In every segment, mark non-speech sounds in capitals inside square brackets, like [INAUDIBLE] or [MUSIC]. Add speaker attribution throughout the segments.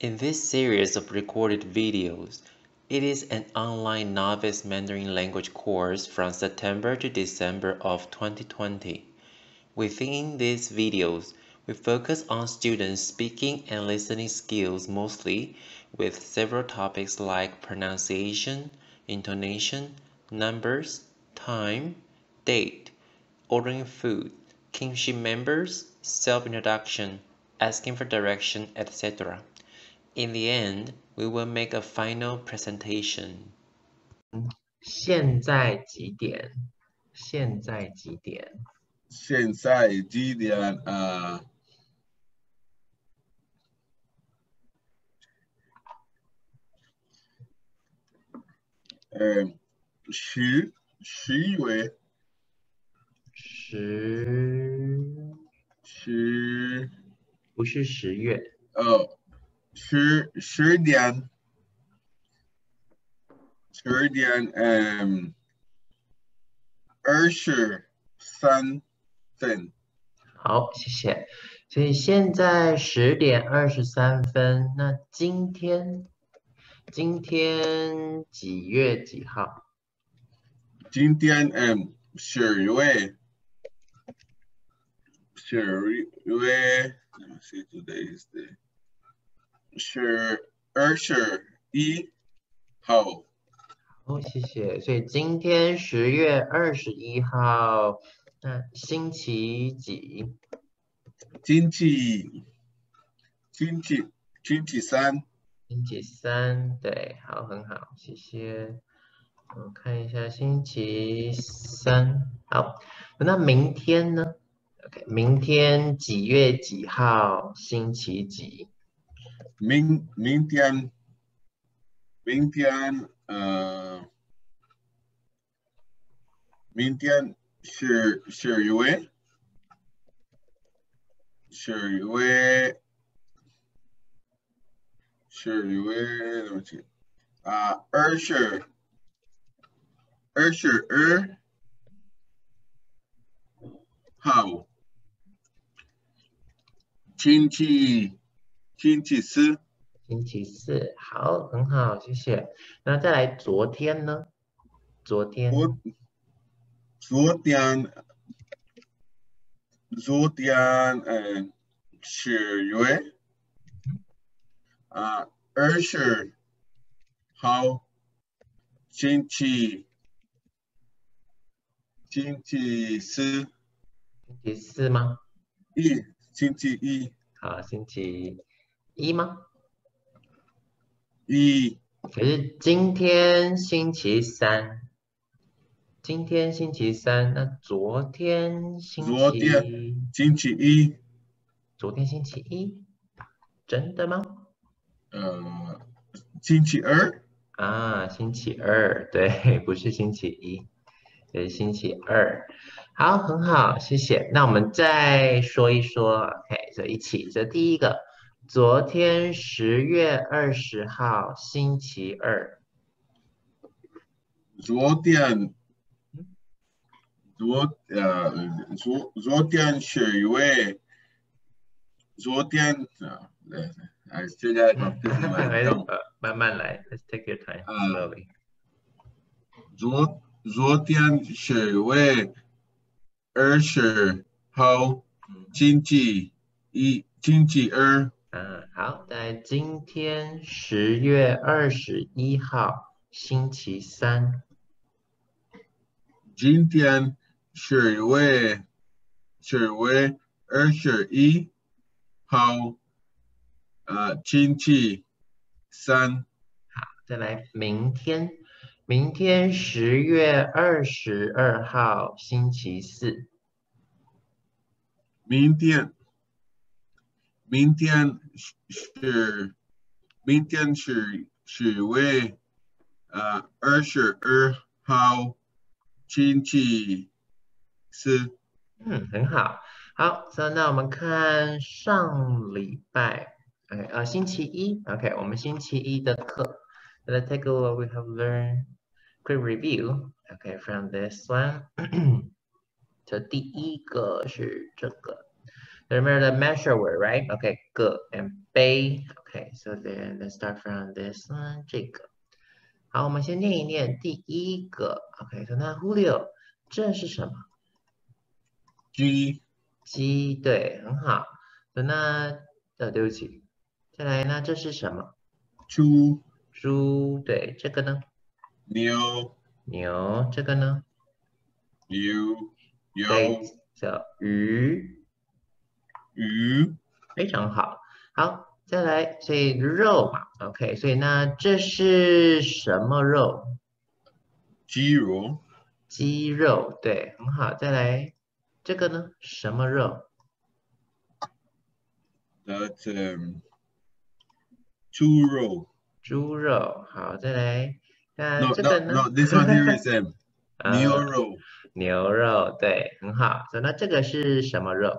Speaker 1: In this series of recorded videos, it is an online novice Mandarin language course from September to December of 2020. Within these videos, we focus on students' speaking and listening skills mostly, with several topics like pronunciation, intonation, numbers, time, date, ordering food, kinship members, self-introduction, asking for direction, etc. In the end, we will make a final presentation.
Speaker 2: 现在几点？现在几点？
Speaker 3: 现在几点？呃，呃，十十一月
Speaker 2: 十
Speaker 3: 十
Speaker 2: 不是十月，
Speaker 3: 呃 十十点十点嗯二十三分。
Speaker 2: 好，谢谢。所以现在十点二十三分。那今天今天几月几号？
Speaker 3: 今天嗯十月十月，let me see today is the 十二十一号。
Speaker 2: 好，谢谢。所以今天十月二十一号，那星期几？
Speaker 3: 星期星期星期三，
Speaker 2: 星期三。对，好，很好，谢谢。我看一下星期三。好，那明天呢？OK，明天几月几号？星期几？
Speaker 3: 明明天明天呃，明天十十月十月十月，对不起啊，二十二十二号，星期四。
Speaker 2: 星期四，好，很好，谢谢。那再来，昨天呢？昨天，
Speaker 3: 昨昨天昨天呃十月啊二十号星期星期四
Speaker 2: 星期四吗？
Speaker 3: 一星期一
Speaker 2: 好，星期一吗？
Speaker 3: 一
Speaker 2: 可是今天星期三，今天星期三，那昨天星
Speaker 3: 昨
Speaker 2: 期
Speaker 3: 天星期一
Speaker 2: 昨天星期一，真的吗？
Speaker 3: 呃星期二
Speaker 2: 啊，星期二，对，[LAUGHS] 不是星期一，是星期二。好，很好，谢谢。那我们再说一说，OK，这一起，这第一个，昨天十月二十号，星期二，
Speaker 3: 昨天昨呃昨昨天十月昨天啊，哎，现在 confusing
Speaker 2: 来
Speaker 3: ，myself
Speaker 2: 呃，[LAUGHS] 慢慢来，Let's take your time,
Speaker 3: 嗯
Speaker 2: slowly。
Speaker 3: 昨昨天十月二十号，星期一星期二，
Speaker 2: 嗯，好，在今天十月二十一号，星期三。
Speaker 3: 今天十月十月二十一号，呃，星期三。
Speaker 2: 好再来，明天，明天十月二十二号，星期四。
Speaker 3: 明天，明天是明天是十月呃二十二号星期四。
Speaker 2: 嗯，很好，好，那那我们看上礼拜，哎，呃，星期一，OK，我们星期一的课，Let's take a look. We have learned quick review. Okay, from this one. 这第一个是这个 [CLEARS THROAT]，remember the measure word, right? Okay, 个 and 杯。Okay, so then let's start from this one，这个。好，我们先念一念第一个。OK，so 那 Julio，这是什么？
Speaker 3: 鸡。
Speaker 2: 鸡，对，很好。那呃，对不起，再来，呢这是什么？
Speaker 3: 猪。
Speaker 2: 猪，对，这个呢？
Speaker 3: 牛。
Speaker 2: 牛，这个呢？
Speaker 3: 牛。
Speaker 2: 对，叫鱼。
Speaker 3: 鱼，
Speaker 2: 非常好。好。再来，所以肉嘛，OK，所以那这是什么肉？
Speaker 3: 鸡肉。
Speaker 2: 鸡肉，对，很好。再来，这个呢？什么肉
Speaker 3: ？That's 猪肉。
Speaker 2: 猪肉，好，再来，那这个呢
Speaker 3: ？No, no, this one here is um [LAUGHS] 牛肉。
Speaker 2: 牛肉，对，很好。那这个是什么肉？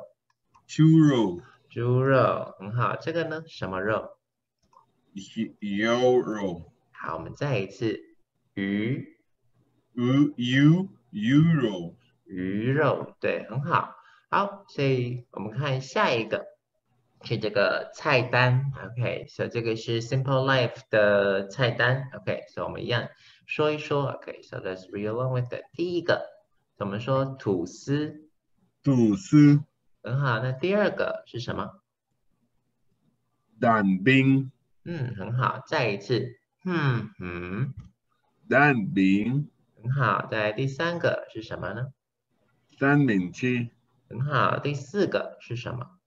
Speaker 3: 猪肉。
Speaker 2: 猪肉很好，这个呢？什么肉？
Speaker 3: 牛肉。
Speaker 2: 好，我们再一次，鱼。
Speaker 3: 鱼鱼鱼肉。
Speaker 2: 鱼肉，对，很好。好，所以我们看下一个，是这个菜单。OK，所以这个是 Simple Life 的菜单。OK，所以我们一样说一说。OK，so let's read along with it。第一个，怎么说吐司。
Speaker 3: 吐司。
Speaker 2: 很好，那第二个是什么？
Speaker 3: 蛋饼。
Speaker 2: 嗯，很好，再一次。嗯嗯。
Speaker 3: 蛋饼。
Speaker 2: 很好，再来第三个是什么呢？
Speaker 3: 三明治。
Speaker 2: 很好，第四个是什么？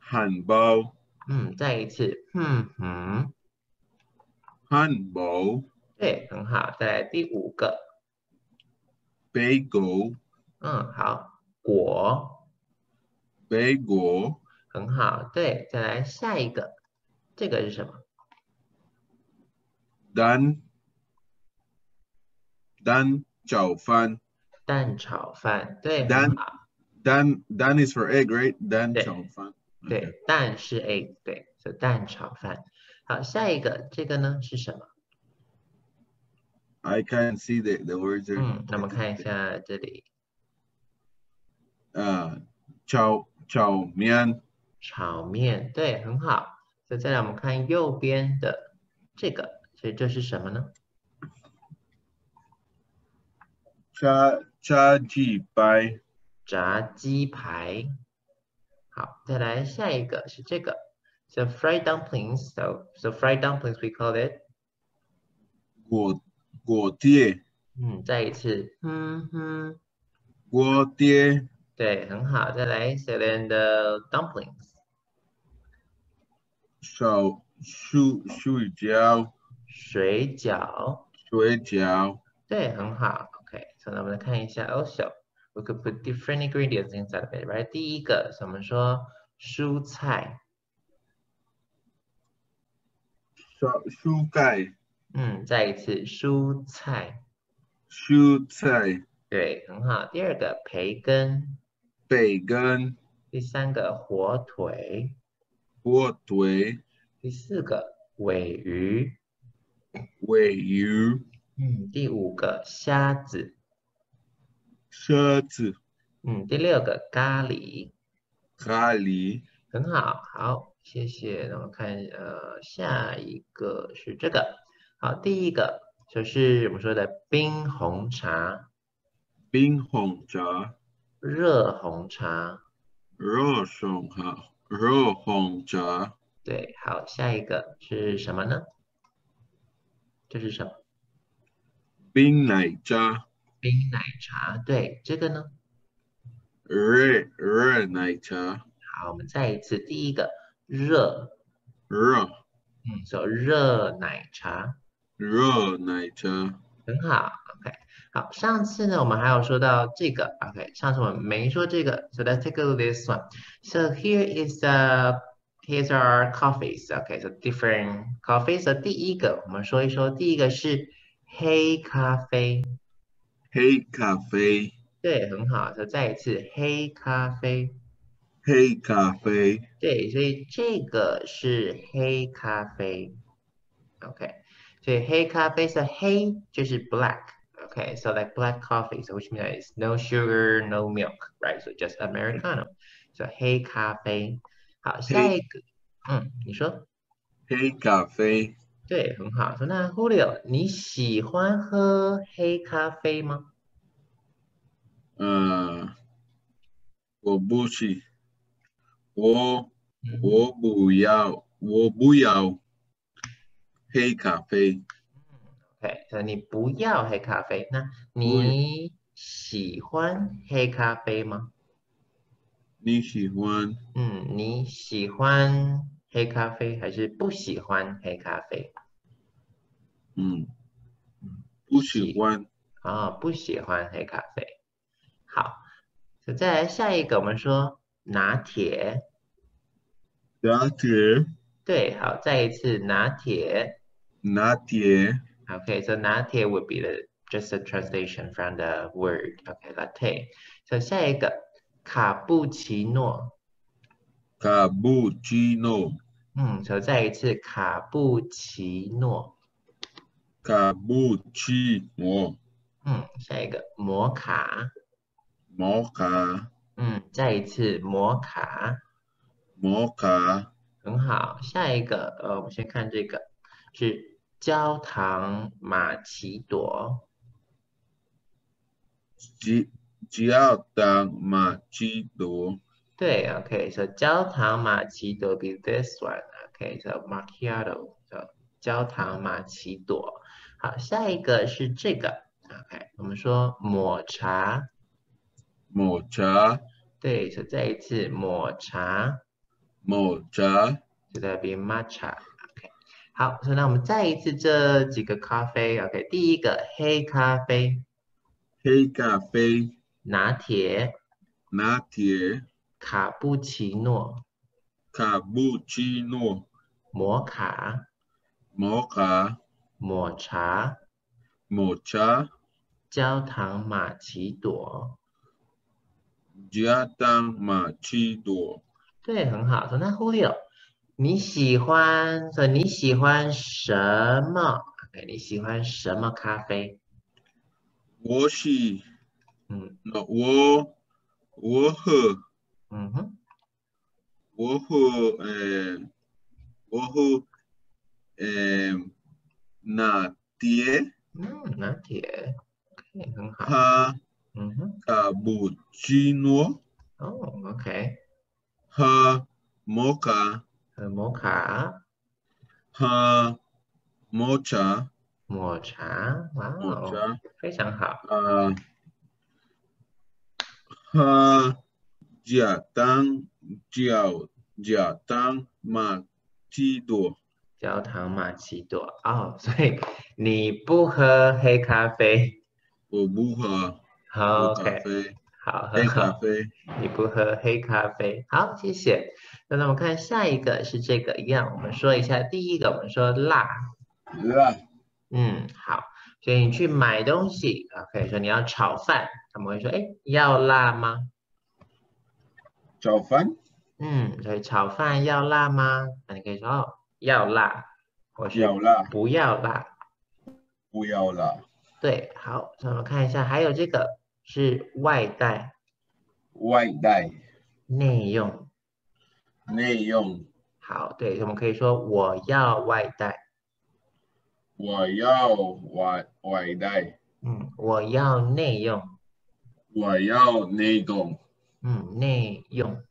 Speaker 3: 汉堡。
Speaker 2: 嗯，再一次。嗯嗯。
Speaker 3: 汉堡。
Speaker 2: 对，很好，再来第五个。
Speaker 3: bagel。
Speaker 2: 嗯，好，果。
Speaker 3: 杯果
Speaker 2: 很好，对，再来下一个，这个是什么？
Speaker 3: 蛋蛋炒饭。
Speaker 2: 蛋炒饭，对，
Speaker 3: 蛋蛋蛋 is for egg, right？蛋炒饭。
Speaker 2: 对，蛋是 egg，对，所以蛋炒饭。好，下一个，这个呢是什么
Speaker 3: ？I can't see the the words.
Speaker 2: 嗯，那我们看一下这里。
Speaker 3: 呃，炒。炒面，
Speaker 2: 炒面，对，很好。所以再来我们看右边的这个，所以这是什么呢？
Speaker 3: 炸炸鸡排，
Speaker 2: 炸鸡排。好，再来下一个是这个，so fried dumplings。so so fried dumplings we call it
Speaker 3: 锅锅贴。
Speaker 2: 嗯，再一次，嗯哼，
Speaker 3: 锅贴。
Speaker 2: 对，很好。再来，so then the dumplings。
Speaker 3: 手水水饺。
Speaker 2: 水饺。
Speaker 3: 水饺。
Speaker 2: 对，很好。OK，所以我们来看一下。Also, we could put different ingredients inside of it, right？第一个，我们说蔬菜。
Speaker 3: 蔬蔬菜。
Speaker 2: 嗯，再一次，蔬菜。
Speaker 3: 蔬菜。
Speaker 2: 对，很好。第二个，培根。
Speaker 3: 培根，
Speaker 2: 第三个火腿，
Speaker 3: 火腿，
Speaker 2: 第四个尾鱼，
Speaker 3: 尾鱼，
Speaker 2: 嗯，第五个虾子，
Speaker 3: 虾子，
Speaker 2: 嗯，第六个咖喱，
Speaker 3: 咖喱，
Speaker 2: 很好，好，谢谢。那我们看，呃，下一个是这个，好，第一个就是我们说的冰红茶，
Speaker 3: 冰红茶。
Speaker 2: 热红茶，
Speaker 3: 热红茶，热红茶。
Speaker 2: 对，好，下一个是什么呢？这是什么？
Speaker 3: 冰奶茶。
Speaker 2: 冰奶茶，对，这个呢？
Speaker 3: 热热奶茶。
Speaker 2: 好，我们再一次，第一个热。
Speaker 3: 热。
Speaker 2: 嗯，说热奶茶。
Speaker 3: 热奶茶。
Speaker 2: 很好。好，上次呢，我们还有说到这个，OK，上次我们没说这个，so let's take a look this one. So here is the here's our coffees, OK, so different coffees. So 第一个我们说一说，第一个是黑咖啡，
Speaker 3: 黑咖啡，
Speaker 2: 对，很好，so 再一次黑咖啡，
Speaker 3: 黑咖啡，
Speaker 2: 对，所以这个是黑咖啡，OK，所以黑咖啡是黑就是 black。Okay, so like black coffee, so which means no sugar, no milk, right? So just Americano. So 黑咖啡。好，下一个 嗯，你说。
Speaker 3: 黑咖啡。
Speaker 2: 对，很好。说那 Julio，你喜欢喝黑咖啡吗？
Speaker 3: 嗯，我不喜，我我不要，我不要黑咖啡。
Speaker 2: 你不要黑咖啡。那你喜欢黑咖啡吗？
Speaker 3: 你喜欢？
Speaker 2: 嗯，你喜欢黑咖啡还是不喜欢黑咖啡？
Speaker 3: 嗯，不喜欢。
Speaker 2: 啊、不喜欢黑咖啡。好，so 再来下一个，我们说拿铁。
Speaker 3: 拿铁，
Speaker 2: 对，好，再一次拿铁。
Speaker 3: 拿铁，
Speaker 2: Okay, so latte would be the just a translation from the word. Okay, latte. So 下一个卡布奇诺。
Speaker 3: 卡布奇诺，
Speaker 2: 嗯，so 再一次卡布奇诺。
Speaker 3: 卡布奇诺，
Speaker 2: 嗯，下一个摩卡。
Speaker 3: 摩卡，
Speaker 2: 嗯，再一次摩卡。
Speaker 3: 摩卡，
Speaker 2: 很好，下一个呃，我们先看这个是焦糖玛奇朵。
Speaker 3: 吉焦糖玛奇朵，
Speaker 2: 对，OK，so 焦糖玛奇朵 be this one。OK，so macchiato，so 焦糖玛奇朵。好，下一个是这个。OK，我们说抹茶。
Speaker 3: 抹茶，
Speaker 2: 对，so 再一次抹茶，
Speaker 3: 抹茶，
Speaker 2: 就在 be matcha。好，所以那我们再一次这几个咖啡。OK，第一个黑咖啡、
Speaker 3: 黑咖啡，
Speaker 2: 拿铁、
Speaker 3: 拿铁，
Speaker 2: 卡布奇诺、
Speaker 3: 卡布奇诺，
Speaker 2: 摩卡、
Speaker 3: 摩卡，
Speaker 2: 抹茶、
Speaker 3: 抹茶，
Speaker 2: 焦糖玛奇朵。
Speaker 3: 焦糖玛奇朵，
Speaker 2: 对，很好。说那 Julio，你喜欢，所以你喜欢什么？OK，你喜欢什么咖啡？
Speaker 3: 我喜，
Speaker 2: 嗯。
Speaker 3: 那我我喝，
Speaker 2: 嗯哼，
Speaker 3: 我喝，呃，我喝，呃，拿铁，
Speaker 2: 嗯，拿铁，OK，很好。
Speaker 3: 哈
Speaker 2: 嗯哼，
Speaker 3: 卡布奇诺，
Speaker 2: 哦，OK，
Speaker 3: 喝摩卡，
Speaker 2: 呃，摩卡、
Speaker 3: 哈抹茶，
Speaker 2: 抹茶，哇
Speaker 3: 抹
Speaker 2: 哦，
Speaker 3: 茶，
Speaker 2: 非常好。
Speaker 3: 啊，哈焦糖焦焦糖玛奇朵，
Speaker 2: 焦糖玛奇朵哦，所以你不喝黑咖啡。
Speaker 3: 我不喝
Speaker 2: 好，OK，
Speaker 3: 啡，
Speaker 2: 好，
Speaker 3: 黑
Speaker 2: 很好。
Speaker 3: 咖啡，
Speaker 2: 你不喝黑咖啡，好，谢谢。那我们看下一个是这个一样，我们说一下第一个，我们说辣，
Speaker 3: 辣，
Speaker 2: 嗯，好，所以你去买东西啊，可以说你要炒饭，他们会说，哎，要辣吗？
Speaker 3: 炒饭，
Speaker 2: 嗯，所以炒饭要辣吗？那你可以说哦，要辣，或是
Speaker 3: 要辣，
Speaker 2: 不要辣。
Speaker 3: 不要辣，
Speaker 2: 对，好，那我们看一下，还有这个是外带
Speaker 3: 外带，
Speaker 2: 内用，
Speaker 3: 内用，
Speaker 2: 好，对，我们可以说我要外带，
Speaker 3: 我要外外带，
Speaker 2: 嗯，我要内用，
Speaker 3: 我要内用，
Speaker 2: 嗯，内用，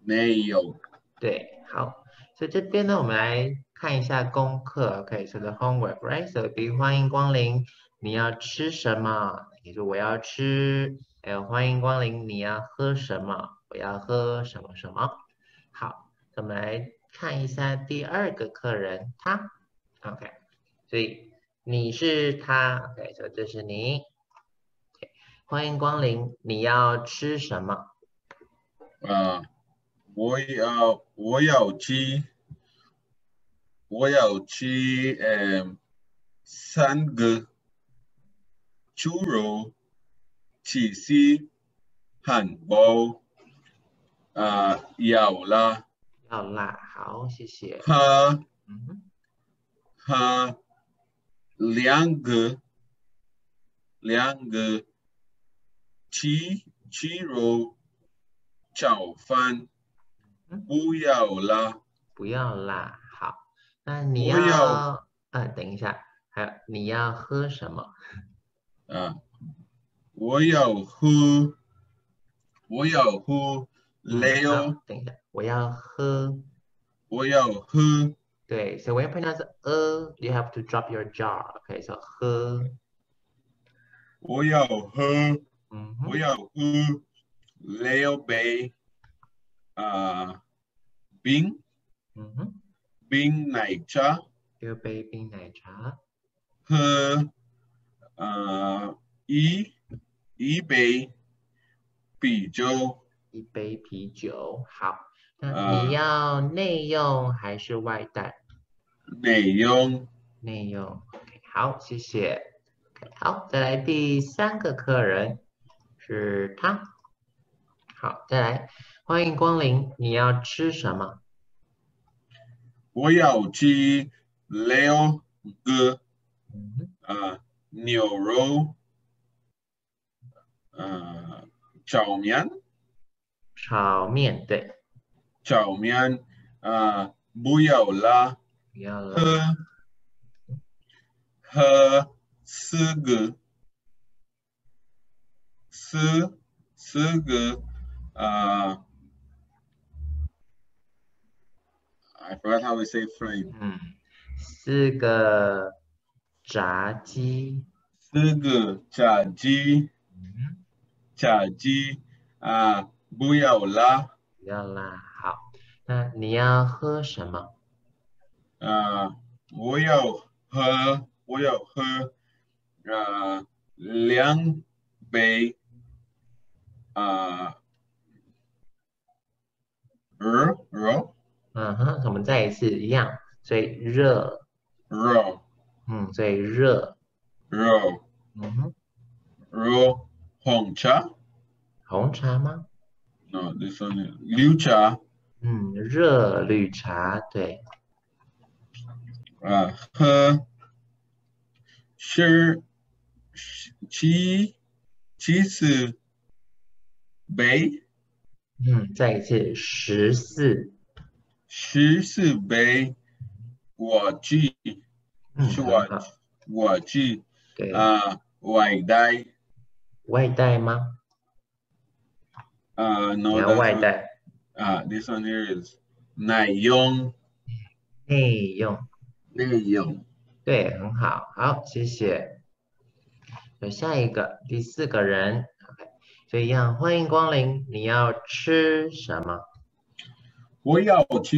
Speaker 3: 内用，
Speaker 2: 对，好，所以这边呢，我们来看一下功课，OK，so the homework，right？So be 欢迎光临，你要吃什么？你说我要吃，还有欢迎光临，你要喝什么？我要喝什么什么？好，我们来看一下第二个客人，他，OK，所以你是他，OK，所以这是你，OK，欢迎光临，你要吃什么？
Speaker 3: 啊，我要我要吃，我要吃，嗯，三个猪肉、起司、汉堡，啊，要啦，
Speaker 2: 要啦，好，谢谢，
Speaker 3: 哈。
Speaker 2: 嗯哼。
Speaker 3: 哈，两个。两个。鸡鸡肉炒饭，
Speaker 2: 嗯
Speaker 3: 不要啦。
Speaker 2: 不要啦。好，那你要
Speaker 3: 要。
Speaker 2: 啊，等一下，还有你要喝什么？
Speaker 3: 啊，我要喝，我要喝
Speaker 2: 嗯
Speaker 3: 雷
Speaker 2: 好
Speaker 3: 欧，
Speaker 2: 等一下，我要喝。
Speaker 3: 我要喝，
Speaker 2: 对，so when you pronounce uh, you have to drop your jar. Okay, so 喝。
Speaker 3: 我要喝，
Speaker 2: 嗯哼
Speaker 3: 我要喝 Leo 杯，啊，冰
Speaker 2: 嗯哼，
Speaker 3: 冰奶茶，
Speaker 2: 六杯冰奶茶。
Speaker 3: 喝，啊，一一杯啤酒，
Speaker 2: 一杯啤酒。好，那
Speaker 3: 呃
Speaker 2: 你要内用还是外带？
Speaker 3: 内用，
Speaker 2: 内用。OK，好，谢谢。好，再来第三个客人是他。好，再来，欢迎光临，你要吃什么？
Speaker 3: 我要吃牛肉，呃，炒面。
Speaker 2: 炒面，对，
Speaker 3: 炒面呃，不要啦，
Speaker 2: 不要
Speaker 3: 喝
Speaker 2: 辣。
Speaker 3: 喝四个，四四个呃。I forgot how we say fried.
Speaker 2: 嗯，四个炸鸡。
Speaker 3: 四个炸鸡，
Speaker 2: 嗯，
Speaker 3: 炸鸡。啊，不要啦。
Speaker 2: 不要啦。好，那你要喝什么？
Speaker 3: 啊，我要喝，我要喝啊两杯啊热热
Speaker 2: 嗯哼，我们再一次一样，所以热，
Speaker 3: 热
Speaker 2: 嗯，所以热，
Speaker 3: 热。
Speaker 2: 嗯哼，
Speaker 3: 热。红茶。
Speaker 2: 红茶吗
Speaker 3: ？，no this one is 绿茶。
Speaker 2: 嗯，热绿茶，对，
Speaker 3: 啊喝十七七四杯
Speaker 2: 嗯，再一次十四，
Speaker 3: 十四杯果汁
Speaker 2: 嗯，
Speaker 3: 是我
Speaker 2: 很好，
Speaker 3: 果汁
Speaker 2: 对，
Speaker 3: 啊外带。
Speaker 2: 外带吗？
Speaker 3: 啊
Speaker 2: 你
Speaker 3: no
Speaker 2: 外带，
Speaker 3: 啊 this one here is 奶用。
Speaker 2: 内用，
Speaker 3: 内用。
Speaker 2: 对，很好，好，谢谢。有下一个，第四个人，OK，所以一样，欢迎光临，你要吃什么？
Speaker 3: 我要吃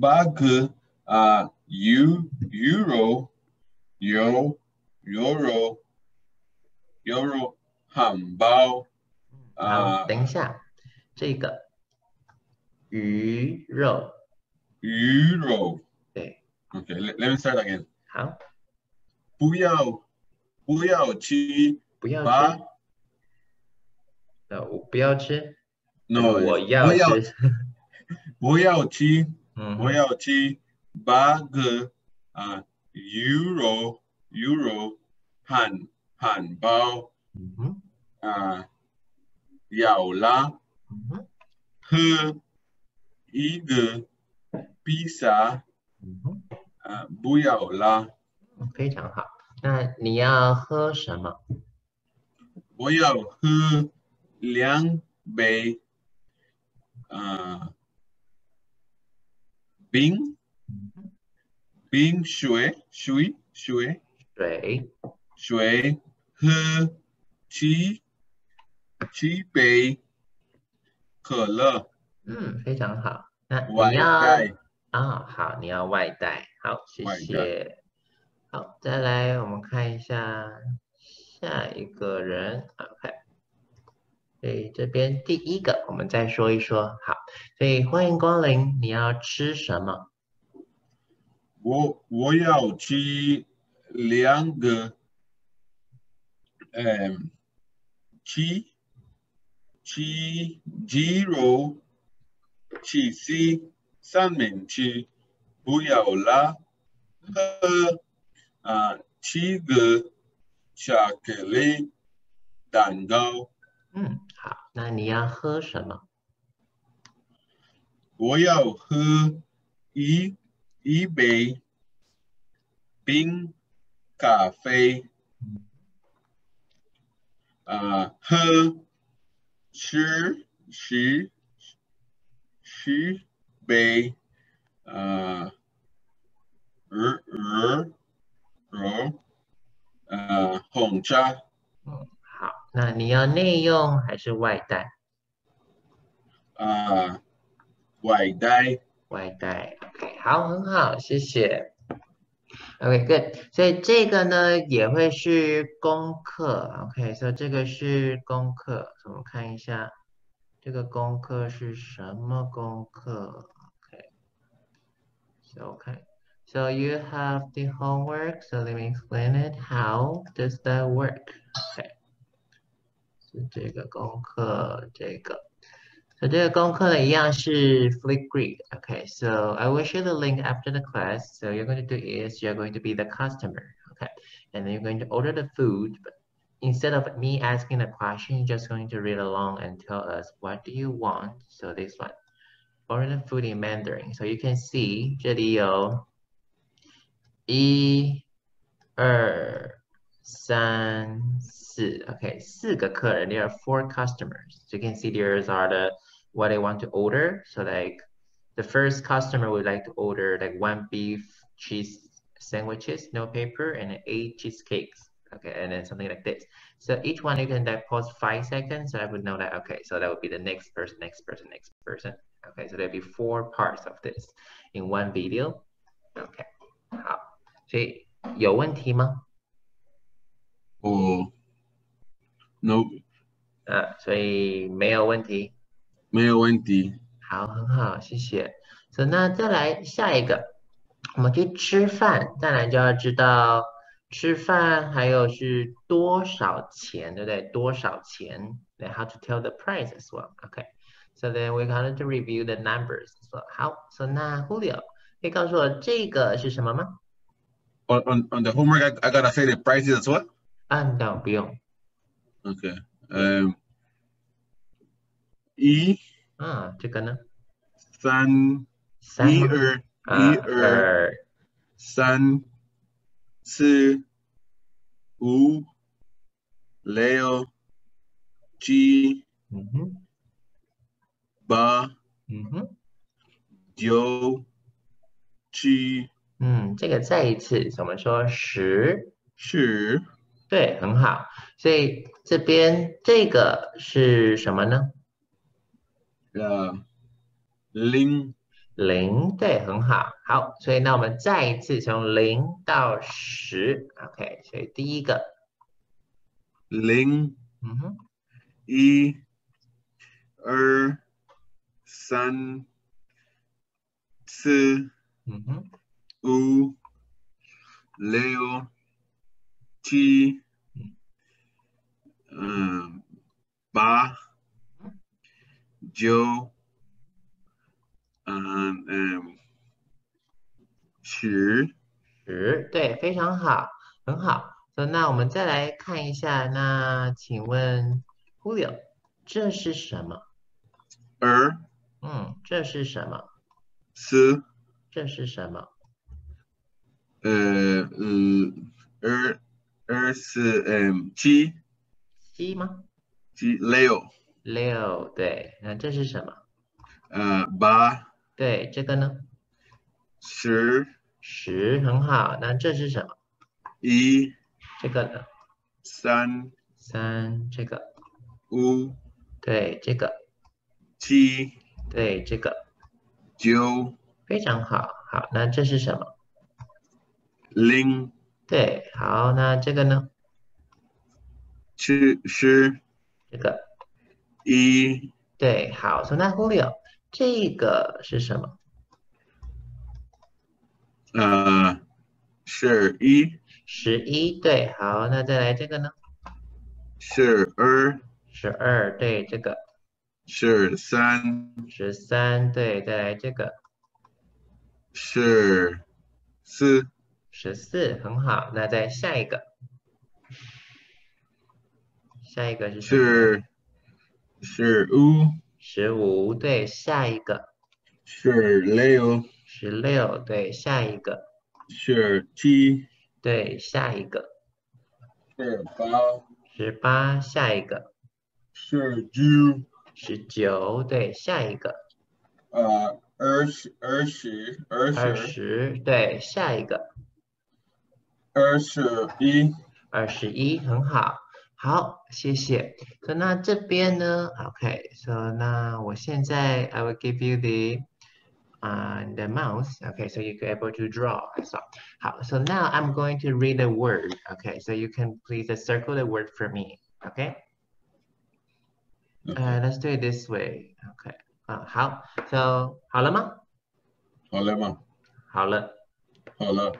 Speaker 3: 八个啊 U Euro Euro Euro Euro 汉堡，啊
Speaker 2: 等一下，这个鱼肉，
Speaker 3: 鱼肉。
Speaker 2: 对
Speaker 3: ，Okay, let, let me start again.
Speaker 2: 好，
Speaker 3: 不要不要吃
Speaker 2: 不要吃，呃，我不要吃
Speaker 3: ，no
Speaker 2: 我要吃，
Speaker 3: 不要吃
Speaker 2: 嗯
Speaker 3: 我要吃八个啊 Euro Euro 汉汉堡啊要啦
Speaker 2: 嗯哼，
Speaker 3: 喝一个披萨
Speaker 2: 嗯哼，
Speaker 3: 啊不要啦
Speaker 2: 非常好。那你要喝什么？
Speaker 3: 我要喝两杯啊冰冰水水水
Speaker 2: 水，
Speaker 3: 水喝七七杯可乐
Speaker 2: 嗯，非常好。那
Speaker 3: 外
Speaker 2: 你要
Speaker 3: 带
Speaker 2: 啊，好，你要外带，好，谢谢。好，再来我们看一下下一个人，OK。所以这边第一个我们再说一说，好，所以欢迎光临，你要吃什么？
Speaker 3: 我我要吃两个嗯鸡鸡鸡肉起司三明治不要辣和啊七个巧克力蛋糕
Speaker 2: 嗯，好，那你要喝什么？
Speaker 3: 我要喝一一杯冰咖啡，啊，喝吃十十杯，啊，儿儿儿，呃，红茶，
Speaker 2: 好，那你要内用还是外带？
Speaker 3: 啊，外带，
Speaker 2: 外带，OK，好，很好，谢谢。OK，good，所以这个呢也会是功课，OK，所以这个是功课，我们看一下这个功课是什么功课？OK，so OK，so you have the homework，so let me explain it. How does that work？OK，是这个功课，这个。So 这个功课呢，一样是 Flipgrid. Okay, so I will share the link after the class. So you're going to do is you're going to be the customer. Okay, and then you're going to order the food. But instead of me asking the question, you're just going to read along and tell us what do you want. So this one, order the food in Mandarin. So you can see 这里有一、二、三、四。Okay, 四个客人. There are four customers. So you can see there's are the what I want to order. So like the first customer would like to order like one beef cheese sandwiches, no paper, and eight cheesecakes. Okay, and then something like this. So each one you can like pause five seconds. So I would know that, okay, so that would be the next person, next person, next person. Okay, so there'll be four parts of this in one video. Okay, 好，所以有问题吗？
Speaker 3: 哦，no，
Speaker 2: 啊，所以没有问题。
Speaker 3: 没有问题。
Speaker 2: 好，很好，谢谢。所以那再来下一个，我们去吃饭，当然就要知道吃饭还有是多少钱，对不对？多少钱？Then how to tell the price as well. Okay. So then we're going to review the numbers. So 好，So 那 Julio 可以告诉我这个是什么吗？
Speaker 3: On on on the homework, I I gotta say the prices as well.
Speaker 2: 啊，no，不用。
Speaker 3: Okay. Um. 一
Speaker 2: 啊，这个呢？
Speaker 3: 三，
Speaker 2: 三
Speaker 3: 一二，一二，三，四，五，六，七，
Speaker 2: 嗯哼，
Speaker 3: 八，
Speaker 2: 嗯哼，
Speaker 3: 九，七，
Speaker 2: 嗯，这个再一次，怎么说？十，
Speaker 3: 十，
Speaker 2: 对，很好。所以这边这个是什么呢？
Speaker 3: 呃，零
Speaker 2: 零，对，很好，好，所以那我们再一次从零到十，OK，所以第一个
Speaker 3: 零，
Speaker 2: 嗯哼，
Speaker 3: 一，二，三，四，
Speaker 2: 嗯哼，
Speaker 3: 五，六，七，嗯，八。九，嗯嗯，十，
Speaker 2: 十，对，非常好，很好。so, 那我们再来看一下，那请问 Julio，这是什么？
Speaker 3: 二，
Speaker 2: 嗯，这是什么？
Speaker 3: 四，
Speaker 2: 这是什么？
Speaker 3: 呃，嗯，二，二四，嗯，七，
Speaker 2: 七吗？
Speaker 3: 七，六。
Speaker 2: 六，对，那这是什么？
Speaker 3: 呃，八。
Speaker 2: 对，这个呢？
Speaker 3: 十。
Speaker 2: 十，很好。那这是什么？
Speaker 3: 一。
Speaker 2: 这个呢？
Speaker 3: 三。
Speaker 2: 三，这个。
Speaker 3: 五。
Speaker 2: 对，这个。
Speaker 3: 七。
Speaker 2: 对，这个。
Speaker 3: 九。
Speaker 2: 非常好，好，那这是什么？
Speaker 3: 零。
Speaker 2: 对，好，那这个呢？
Speaker 3: 十。十。
Speaker 2: 这个。
Speaker 3: 一
Speaker 2: 对，好，从那 Julio，这个是什么？
Speaker 3: 呃，是一，
Speaker 2: 十一，对，好，那再来这个呢？
Speaker 3: 十二，
Speaker 2: 十二，对，这个。
Speaker 3: 是三，
Speaker 2: 十三，对，再来这个。
Speaker 3: 是四，
Speaker 2: 十四，很好，那再下一个，下一个是
Speaker 3: 什么？十五，
Speaker 2: 十五，对，下一个。
Speaker 3: 十六，
Speaker 2: 十六，对，下一个，
Speaker 3: 十七、
Speaker 2: 对，下一个，
Speaker 3: 十八、
Speaker 2: 十八，下一个，
Speaker 3: 十九、
Speaker 2: 十九，对，下一个，
Speaker 3: 呃，二十、二十、二十。
Speaker 2: 二、
Speaker 3: 十，
Speaker 2: 对，下一个，
Speaker 3: 二十一、
Speaker 2: 二十一，很好，好，谢谢。So 那这边呢？OK，So 那我现在 I will give you the uh, the mouse. Okay, so you can able to draw. So, 好，So now I'm going to read the word. Okay, so you can please uh, circle the word for me. Okay. Uh, let's do it this way. Okay. 啊，好，So 好了吗？
Speaker 3: 好了吗？
Speaker 2: 好了。
Speaker 3: 好了，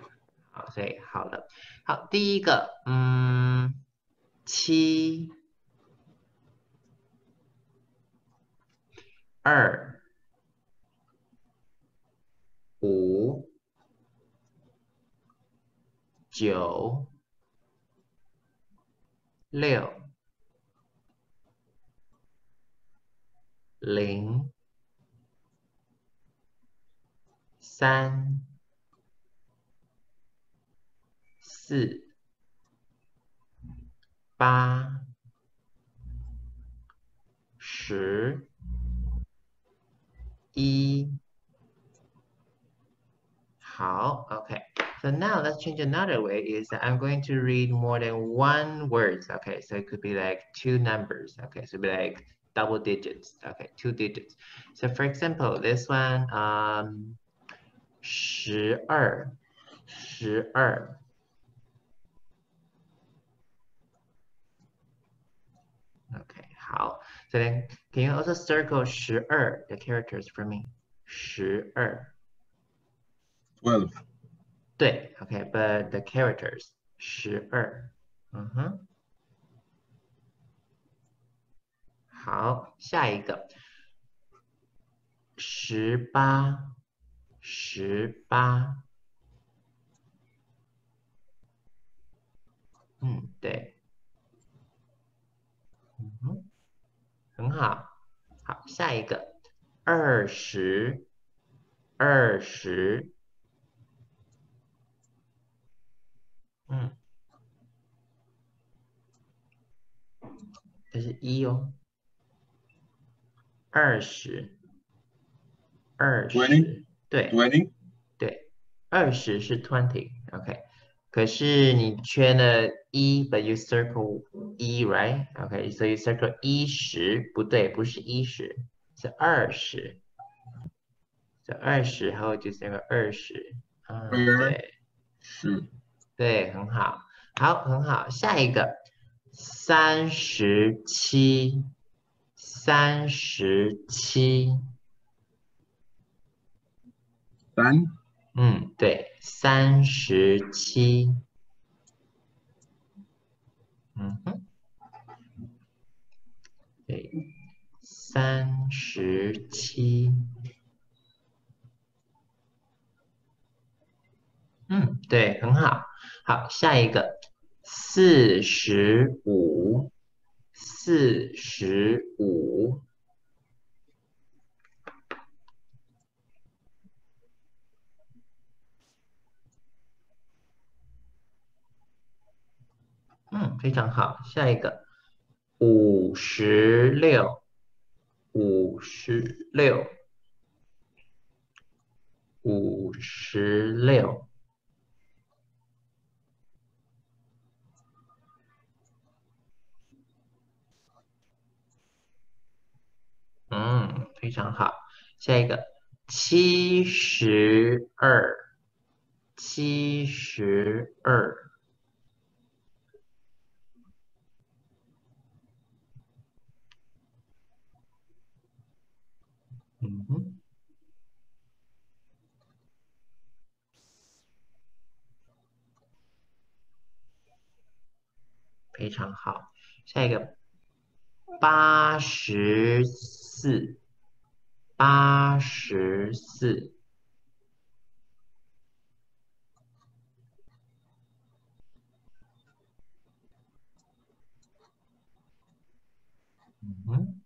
Speaker 2: 好，所以好了，好，第一个，嗯， 七，二，五，九，六，零，三。四、八、十、一。好，OK. So now let's change another way. Is that I'm going to read more than one words. Okay, so it could be like two numbers. Okay, so it'd be like double digits. Okay, two digits. So for example, this one, um, 十二，十二。 好. So then, can you also circle 十二 the characters for me? 十二.
Speaker 3: twelve,
Speaker 2: 对，OK, but the characters 十二。嗯哼。好，下一个。十八，十八。嗯，对。嗯哼， 很好，好，下一个，二十，二十，嗯，这是一哦，二十，二十对。
Speaker 3: Twenty,
Speaker 2: 对，二十是 twenty，OK，可是你缺了一，but you circle 一，right？OK，so you circle 一十，不对，不是一十，是二十，是二十，然后就是那个二十，嗯，
Speaker 3: 嗯
Speaker 2: 对。
Speaker 3: 是、
Speaker 2: 对，很好，好，很好。下一个，三十七，三十七，
Speaker 3: 三、
Speaker 2: 嗯，对，三十七，嗯哼，对，三十七，嗯，对，很好。好，下一个，四十五，四十五，嗯，非常好。下一个，五十六，五十六，五十六。嗯，非常好。下一个，七十二，七十二。嗯哼，非常好。下一个，八十四，八十四。嗯哼，嗯，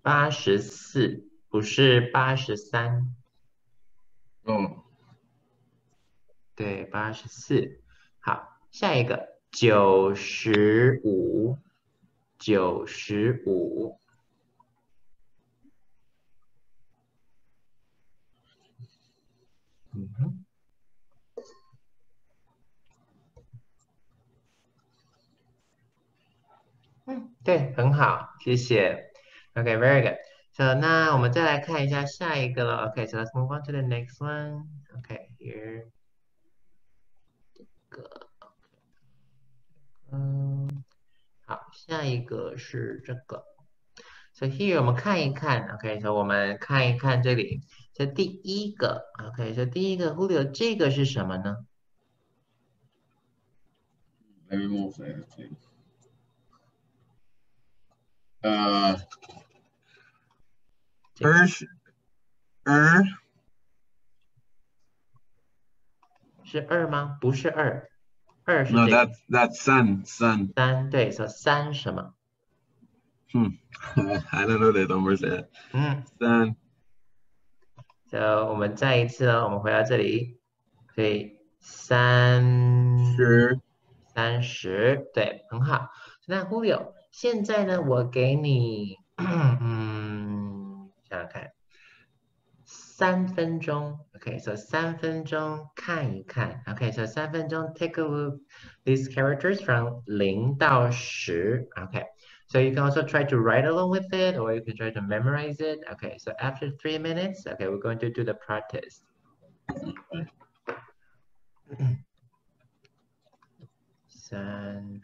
Speaker 2: 八十四，不是八十三。
Speaker 3: 嗯，
Speaker 2: 对，八十四。好，下一个九十五，九十五。嗯哼。嗯，对，很好，谢谢。OK，very good。So 那我们再来看一下下一个了。OK，so let's move on to the next one. OK，here，这个，嗯，好，下一个是这个。So here 我们看一看。OK，so 我们看一看这里，这第一个。OK，so 第一个 Julio 这个是什么呢
Speaker 3: ？Let me move that thing. 呃，二是二，
Speaker 2: 是二吗？不是二，二是
Speaker 3: No, that's that's 三三。
Speaker 2: 三对，说三什么？
Speaker 3: 嗯，I don't know the numbers yet。
Speaker 2: 嗯，
Speaker 3: 三。
Speaker 2: So 我们再一次呢，我们回到这里，可以三
Speaker 3: 十，
Speaker 2: 三十，对，很好。那 Julio。现在呢，我给你，三分钟，OK，so 三分钟看一看，OK，so 三分钟 take a look these characters from 零到十，OK，so you can also try to write along with it or you can try to memorize it, OK, so after three minutes, OK, we're going to do the practice. [CLEARS THROAT] 三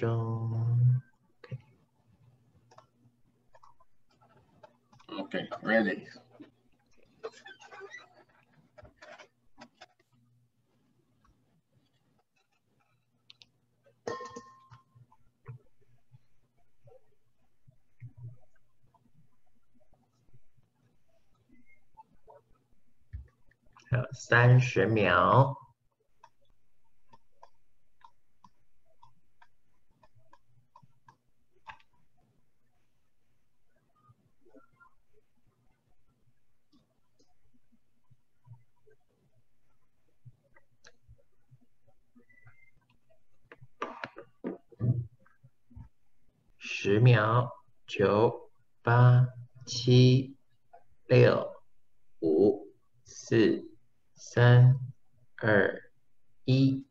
Speaker 2: 钟。
Speaker 3: Okay, ready.
Speaker 2: 还有三十秒。十秒，九、八、七、六、五、四、三、二、一、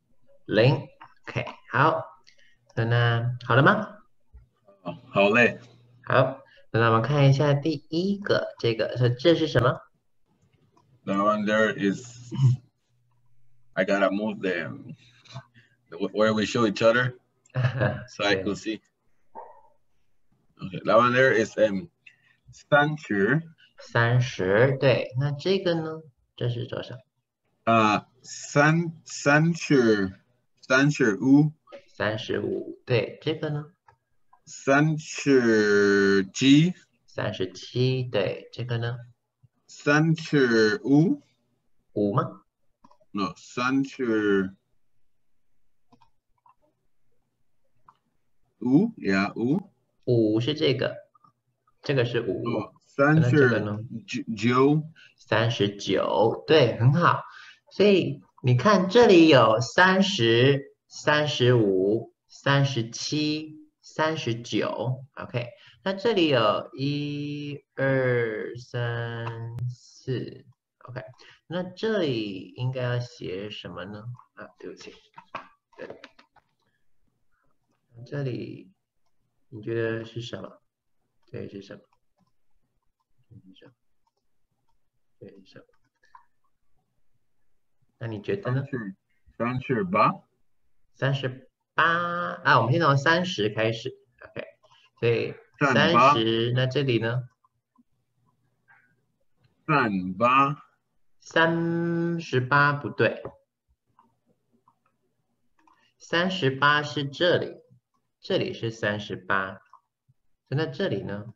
Speaker 2: 零。OK，好，那那好了吗？
Speaker 3: 好，好嘞。
Speaker 2: 好，那我们看一下第一个，这个是这是什么
Speaker 3: ？That one there is. I gotta move them where we show each other so I could see. Okay, that one there is um 三十
Speaker 2: 三十，对，那这个呢？这是多少？
Speaker 3: 啊三三十三十五
Speaker 2: 三十五，对，这个呢？
Speaker 3: 三十七
Speaker 2: 三十七，对，这个呢？
Speaker 3: 三十五
Speaker 2: 五吗
Speaker 3: ？no 三十五 yeah 五
Speaker 2: 五是这个，这个是五，
Speaker 3: 哦三十九
Speaker 2: 三十九，对，很好。所以你看，这里有三十、三十五、三十七、三十九，OK。那这里有一二三四，OK。那这里应该要写什么呢？啊，对不起，对，这里你觉得是什么？对，是什么？是什么？对，是什么？那你觉得呢
Speaker 3: 三？十八
Speaker 2: 三十八啊，我们先从三十开始，OK。所以
Speaker 3: 三
Speaker 2: 十，那这里呢？
Speaker 3: 三八
Speaker 2: 三十八不对，三十八是这里，这里是三十八，那这里呢？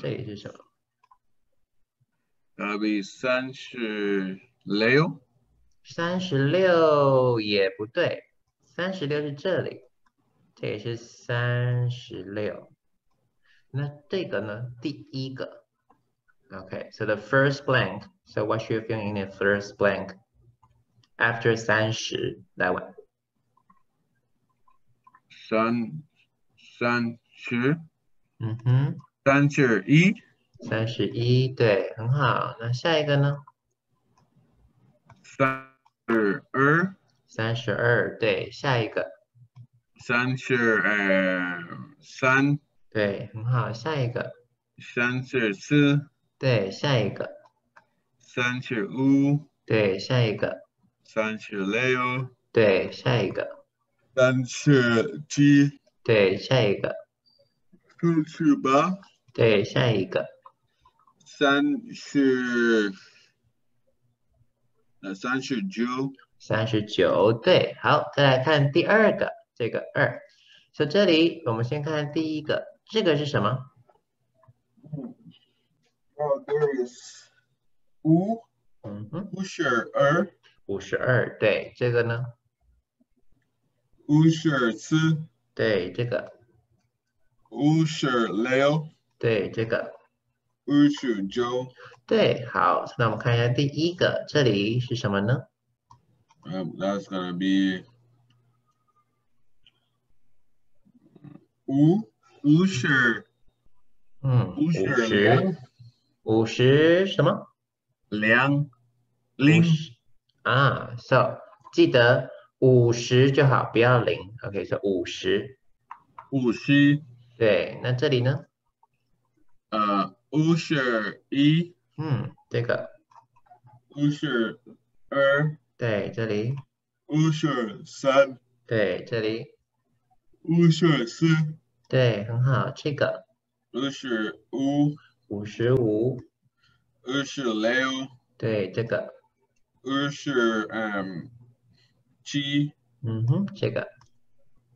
Speaker 2: 这里是什么
Speaker 3: ？that'll be 三十六
Speaker 2: 三十六也不对，三十六是这里，这也是三十六。那这个呢？第一个，OK。So the first blank. So what should you fill in the first blank after 三十？That one.
Speaker 3: 三三十
Speaker 2: 嗯哼，
Speaker 3: 三十一
Speaker 2: 三十一，对，很好。那下一个呢？
Speaker 3: 三十二
Speaker 2: 三十二，对，下一个，
Speaker 3: 三十呃三
Speaker 2: 对，很好。下一个，
Speaker 3: 三十四
Speaker 2: 对，下一个，
Speaker 3: 三十五
Speaker 2: 对，下一个，
Speaker 3: 三十六
Speaker 2: 对，下一个，
Speaker 3: 三十七。
Speaker 2: 对，下一个。
Speaker 3: 三十八
Speaker 2: 对，下一个，
Speaker 3: 三十呃三十九。
Speaker 2: 三十九，对，好，再来看第二个，这个二，所以这里我们先看第一个，这个是什么
Speaker 3: ？Oh, there is 五。
Speaker 2: 嗯哼，
Speaker 3: 五十二。
Speaker 2: 五十二，对，这个呢？
Speaker 3: 五十四
Speaker 2: 对，这个，
Speaker 3: 五十六
Speaker 2: 对，这个，
Speaker 3: 五十九
Speaker 2: 对，好，那我们看一下第一个，这里是什么呢
Speaker 3: ？Um, that's gonna be 五五十
Speaker 2: 嗯，五
Speaker 3: 五十
Speaker 2: 五十什么？
Speaker 3: 两
Speaker 2: 五
Speaker 3: 零
Speaker 2: 啊，so 记得五十就好，不要零，OK，so 五十，
Speaker 3: 五十。
Speaker 2: 对，那这里呢？
Speaker 3: 呃五十一。
Speaker 2: 嗯，这个，
Speaker 3: 五十二。
Speaker 2: 对，这里，
Speaker 3: 五十三。
Speaker 2: 对，这里，
Speaker 3: 五十四。
Speaker 2: 对，很好，这个。
Speaker 3: 五十五。
Speaker 2: 五十五，
Speaker 3: 五十六。
Speaker 2: 对，这个，
Speaker 3: 五十嗯七
Speaker 2: 嗯哼，这个，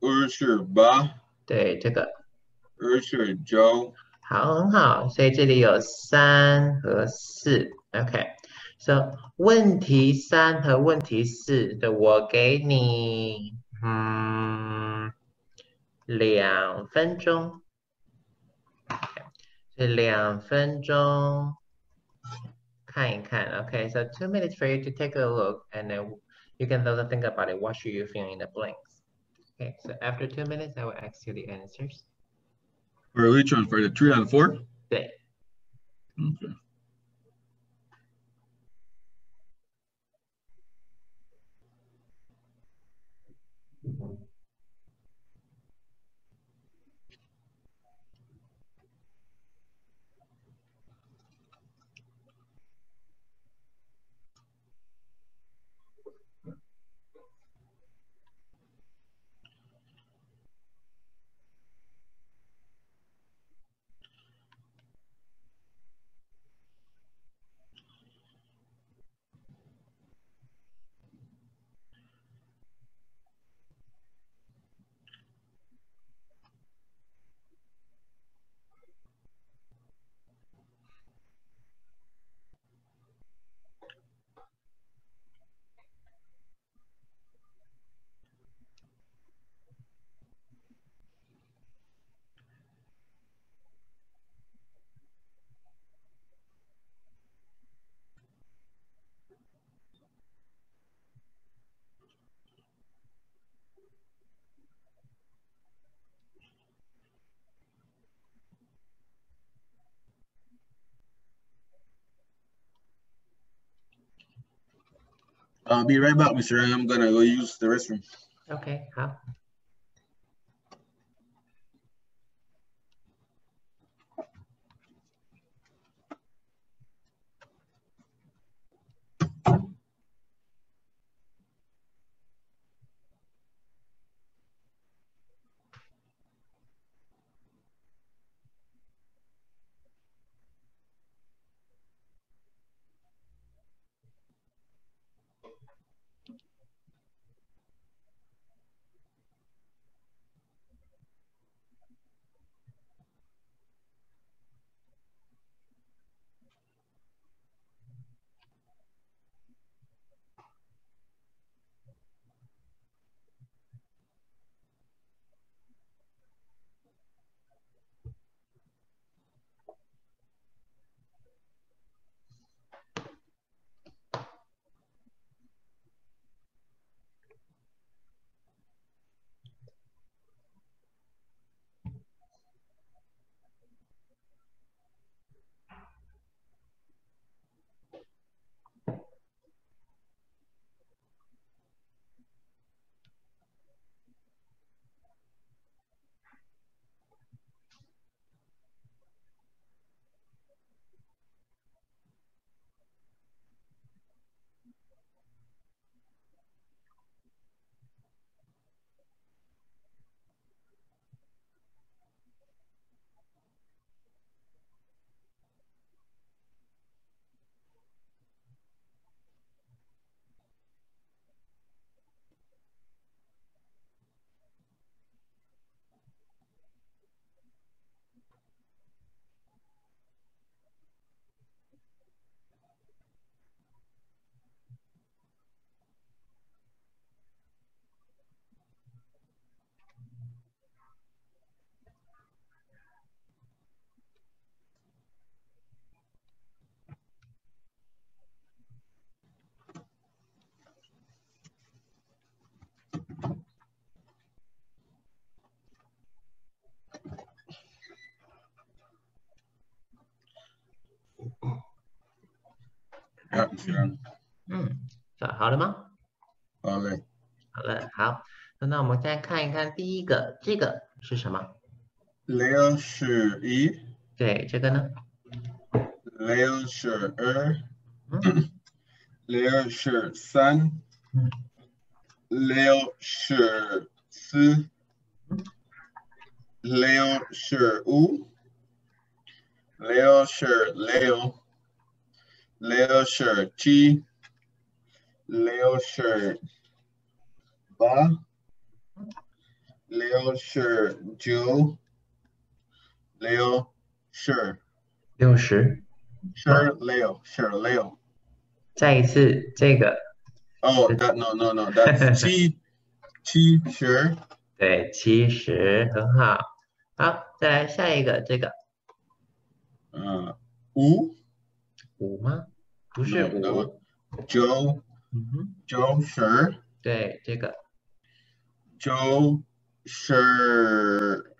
Speaker 3: 二十八。
Speaker 2: 对，这个，
Speaker 3: 二十九。
Speaker 2: 好，很好，所以这里有三和四，OK，so 问题三和问题四的，我给你，嗯，两分钟，是两分钟。看一看，OK，so two minutes for you to take a look and then you can also think about it. What should you fill in the blanks? Okay, so after two minutes, I will ask you the answers.
Speaker 3: For which one? For the three and four?
Speaker 2: 对
Speaker 3: ，Okay. I'll be right back, Mr. I'm gonna go use the restroom.
Speaker 2: OK，好。嗯，找好了吗？
Speaker 3: 好嘞，
Speaker 2: 好嘞，好，那我们再看一看第一个，这个是什么？
Speaker 3: 六十一，
Speaker 2: 对，这个呢？
Speaker 3: 六十二，
Speaker 2: 嗯。[CLEARS THROAT]
Speaker 3: 六十三。
Speaker 2: 嗯，
Speaker 3: 六十四，六十五，六十六，六十七，六十八，六十九，六十
Speaker 2: 六十。
Speaker 3: 十六十六。
Speaker 2: 再一次，这个。
Speaker 3: Oh, that no no no. That's 七七十
Speaker 2: 对，七十，很好。好，再来下一个，这个。
Speaker 3: 嗯五
Speaker 2: 五吗？不是.五。
Speaker 3: 九
Speaker 2: 嗯哼，
Speaker 3: 九十
Speaker 2: 对，这个
Speaker 3: 九十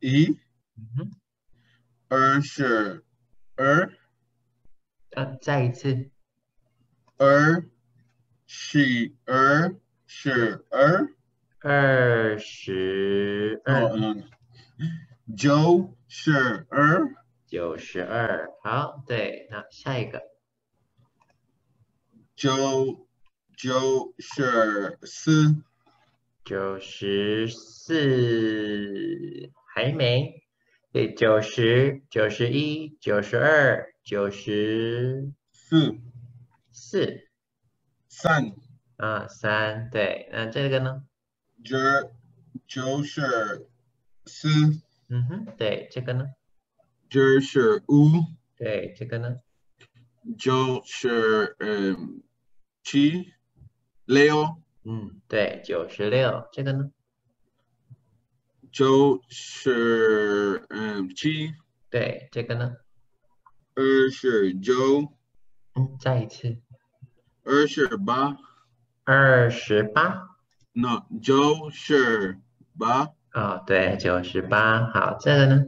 Speaker 3: 一，
Speaker 2: 嗯哼，
Speaker 3: 二十二，
Speaker 2: 啊，再一次，
Speaker 3: 二十二，十二，
Speaker 2: 二十二，
Speaker 3: 哦，嗯，九十二，
Speaker 2: 九十二，好，对，那下一个，
Speaker 3: 九九十四，
Speaker 2: 九十四，还没，对，九十，九十一，九十二，九十
Speaker 3: 四，
Speaker 2: 四，
Speaker 3: 三，
Speaker 2: 啊，三，对，那这个呢？
Speaker 3: 九九十四，
Speaker 2: 嗯哼，对，这个呢？
Speaker 3: 九十五，
Speaker 2: 对，这个呢？
Speaker 3: 九十嗯七，六，
Speaker 2: 嗯，对，九十六，这个呢？
Speaker 3: 九十嗯七，
Speaker 2: 对，这个呢？
Speaker 3: 二十九，
Speaker 2: 嗯，再一次，
Speaker 3: 二十八，
Speaker 2: 二十八
Speaker 3: ，no，九十八，
Speaker 2: 哦，对，九十八，好，这个呢？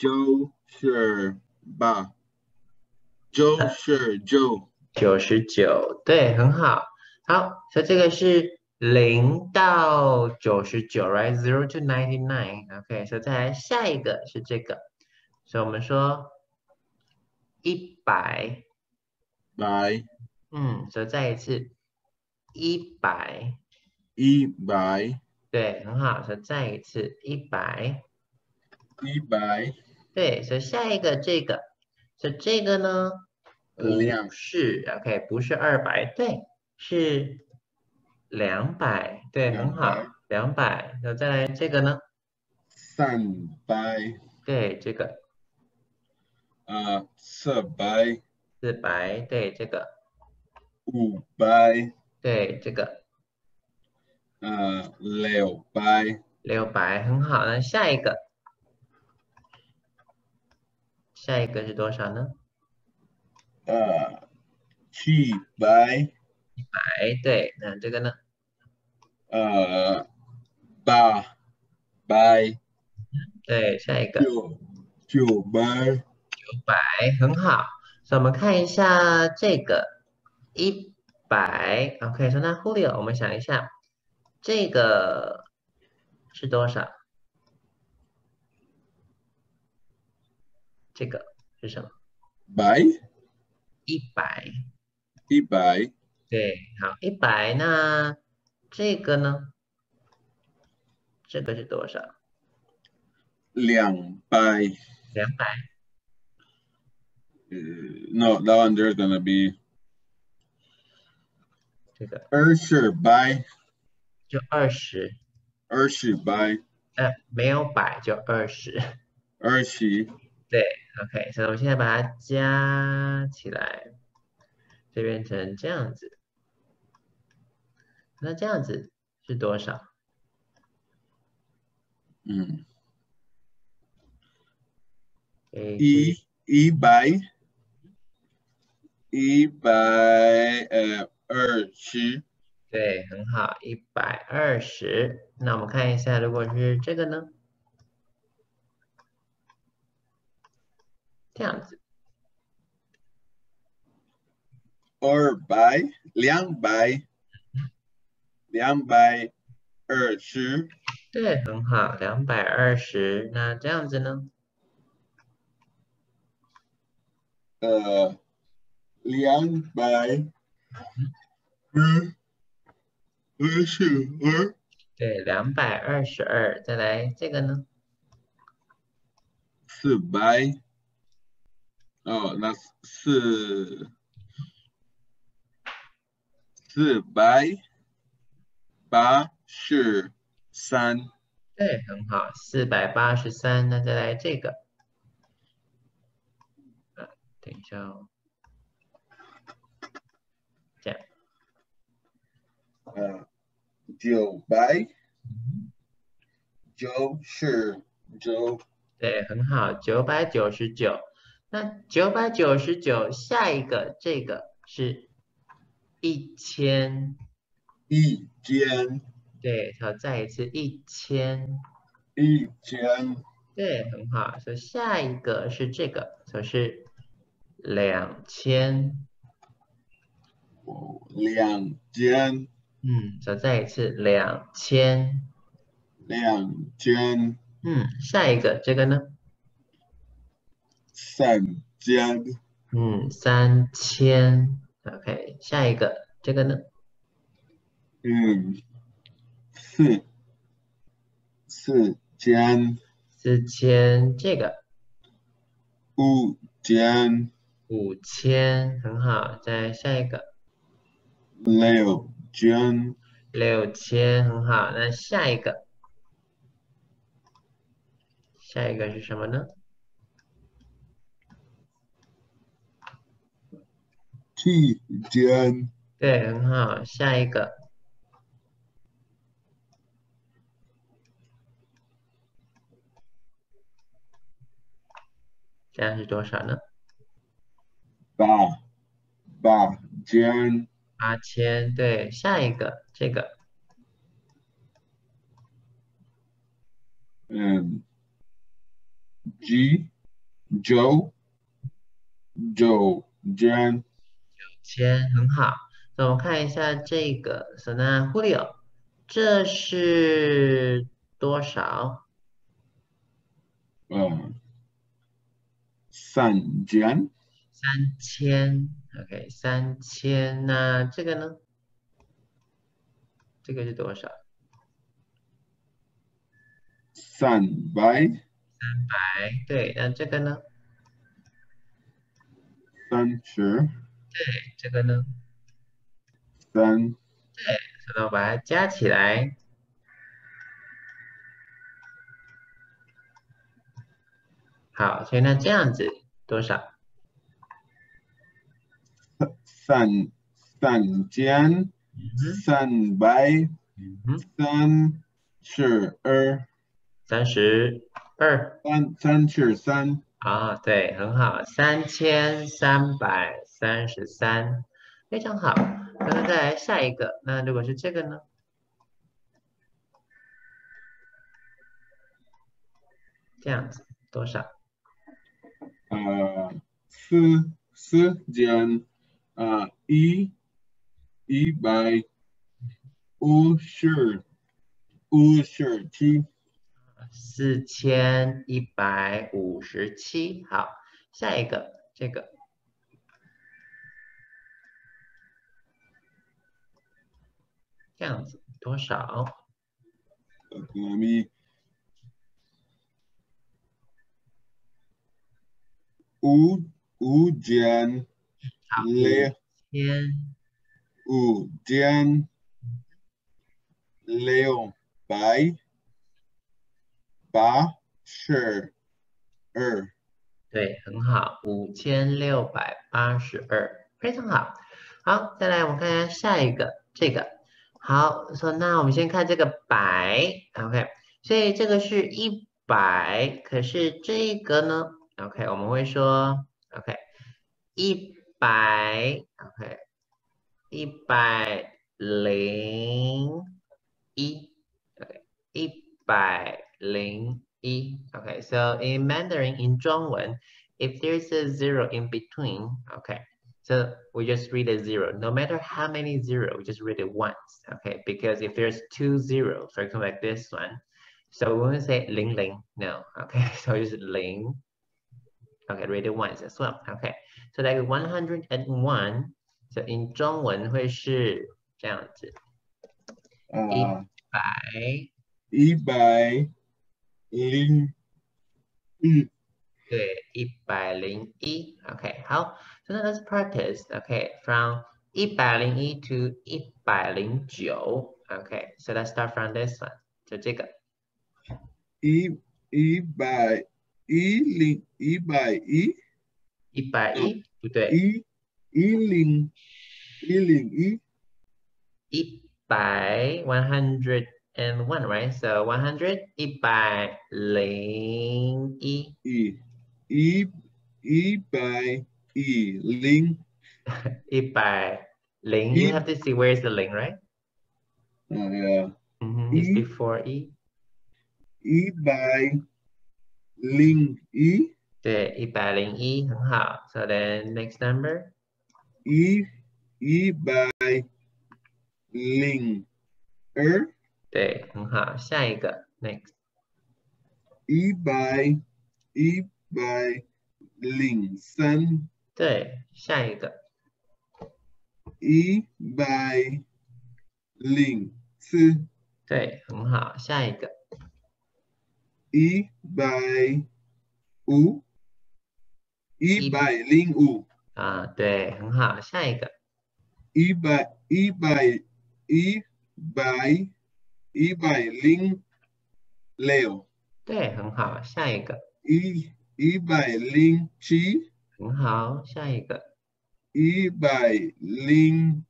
Speaker 3: 九十八，九十九，
Speaker 2: 九十九，对，很好，好，所以这个是零到九十九，right？Zero to ninety nine，OK，所以再来下一个是这个，所以我们说一百，
Speaker 3: 百，
Speaker 2: 嗯，所以再一次。一百，
Speaker 3: 一百，
Speaker 2: 对，很好，所以再一次。一百，
Speaker 3: 一百，
Speaker 2: 对，所以下一个这个，所以这个呢？
Speaker 3: 两
Speaker 2: 不是，OK，不是二百，对，是两百，对，很好
Speaker 3: 200，
Speaker 2: 两百。那再来这个呢？
Speaker 3: 三百，
Speaker 2: 对，这个
Speaker 3: 呃，四百，
Speaker 2: 四百，对，这个，
Speaker 3: 五百，
Speaker 2: 对，这个
Speaker 3: 呃，六百，
Speaker 2: 六百，很好。那下一个，下一个是多少呢？
Speaker 3: 呃，七百，
Speaker 2: 百，对，那这个呢？
Speaker 3: 呃，八百，
Speaker 2: 对，下一个
Speaker 3: 九九百，九
Speaker 2: 百，很好。所以我们看一下这个一百，OK，说那 Julio，我们想一下，这个是多少？这个是什么？
Speaker 3: 百，
Speaker 2: 一百，
Speaker 3: 一百，
Speaker 2: 对，好，一百。那这个呢？这个是多少？
Speaker 3: 两百。
Speaker 2: 两百。
Speaker 3: Uh, no, that one there's gonna be
Speaker 2: 这个
Speaker 3: 二十百，
Speaker 2: 就二十，
Speaker 3: 二十百，
Speaker 2: 呃，没有百就二十。
Speaker 3: 二十，
Speaker 2: OK，所以我现在把它加起来，就变成这样子。那这样子是多少？
Speaker 3: 嗯，
Speaker 2: 诶，
Speaker 3: 一一百，一百呃二十，
Speaker 2: 对，很好，一百二十。那我们看一下，如果是这个呢？这样子，
Speaker 3: 二百，两百，两百二十，
Speaker 2: 对，很好，两百二十。那这样子呢？
Speaker 3: 呃，两百二二十二，
Speaker 2: 对，两百二十二。再来这个呢？
Speaker 3: 四百，哦，那四四百八十三，
Speaker 2: 对，很好，四百八十三。那再来这个，呃，等一下哦，这样，
Speaker 3: 呃，九百九十九，
Speaker 2: 对，很好，九百九十九。那九百九十九，下一个这个是一千，
Speaker 3: 一千
Speaker 2: 对，好，再一次一千。
Speaker 3: 一千。
Speaker 2: 对，很好。所以下一个是这个，所以是两千。
Speaker 3: 哦，两千。
Speaker 2: 嗯，所以再一次两千。
Speaker 3: 两千。
Speaker 2: 嗯，下一个这个呢？
Speaker 3: 三千。
Speaker 2: 嗯，三千。OK，下一个这个呢？
Speaker 3: 嗯，四四千。
Speaker 2: 四千，这个。
Speaker 3: 五千。
Speaker 2: 五千，很好。再下一个。
Speaker 3: 六千。
Speaker 2: 六千，很好。那下一个？下一个是什么呢？
Speaker 3: 七千。
Speaker 2: 对，很好。下一个。这样是多少呢？
Speaker 3: 八八千。
Speaker 2: 八千，对。下一个，这个。
Speaker 3: 嗯。G 千。
Speaker 2: 很好。那我们看一下这个，So now Julio，这是多少？
Speaker 3: 嗯。三千，
Speaker 2: 三千，OK，三千。那这个呢？这个是多少？
Speaker 3: 三百，
Speaker 2: 三百。对，那这个呢？
Speaker 3: 三十。
Speaker 2: 对，这个呢？
Speaker 3: 三。
Speaker 2: 对，那我把它加起来。好，所以那这样子多少？
Speaker 3: 三三千三百三十二。
Speaker 2: 三十二。
Speaker 3: 三三十三。
Speaker 2: 啊，对，很好，三千三百三十三，非常好。那再来下一个，那如果是这个呢？这样子多少？
Speaker 3: 呃，四四减啊一一百五十五十七，
Speaker 2: 四千一百五十七。好，下一个这个这样子多少？
Speaker 3: 五五千，
Speaker 2: 六
Speaker 3: 千，五千，六百八十二。
Speaker 2: 对，很好，五千六百八十二，非常好。好，再来我们看一下下一个，这个。好，说那我们先看这个百，OK，所以这个是一百，可是这个呢？OK，我们会说 OK，一百 OK，一百零一 OK，一百零一 OK。So in Mandarin, in 中文，if there's a zero in between，OK so we just read a zero. No matter how many zero, we just read it once, okay? Because if there's two zero, for example, like this one, so we won't say ling ling, no, okay? [LAUGHS] So just ling Okay, read it once as well. Okay, so like one hundred and one. So in 中文会是这样子，一百
Speaker 3: 一百零一，
Speaker 2: 对，一百零一。Okay, 好 ，so now let's practice. Okay, from 一百零一 to 一百零九。Okay, so let's start from this one. 就这个
Speaker 3: 一一百。一零一百一，
Speaker 2: 一百一不对，
Speaker 3: 一一零一零一，
Speaker 2: 一百 one hundred and one right so one hundred 一百零一，
Speaker 3: 一一一百 一零
Speaker 2: 一百零 you have to see where is the 零 right
Speaker 3: uh, yeah
Speaker 2: mm -hmm. is
Speaker 3: E
Speaker 2: before e。
Speaker 3: 一百零一，
Speaker 2: 对，一百零一，很好。So then next number，
Speaker 3: 一一百零二，
Speaker 2: 对，很好。下一个，next，
Speaker 3: 一百一百零三，
Speaker 2: 对，下一个，
Speaker 3: 一百零四，
Speaker 2: 对，很好。下一个，
Speaker 3: 一百五，一百零五，
Speaker 2: 啊，对，很好。下一个，
Speaker 3: 一百一百一百一百零六，
Speaker 2: 对，很好。下一个，
Speaker 3: 一一百零七，
Speaker 2: 很好。下一个，
Speaker 3: 一百零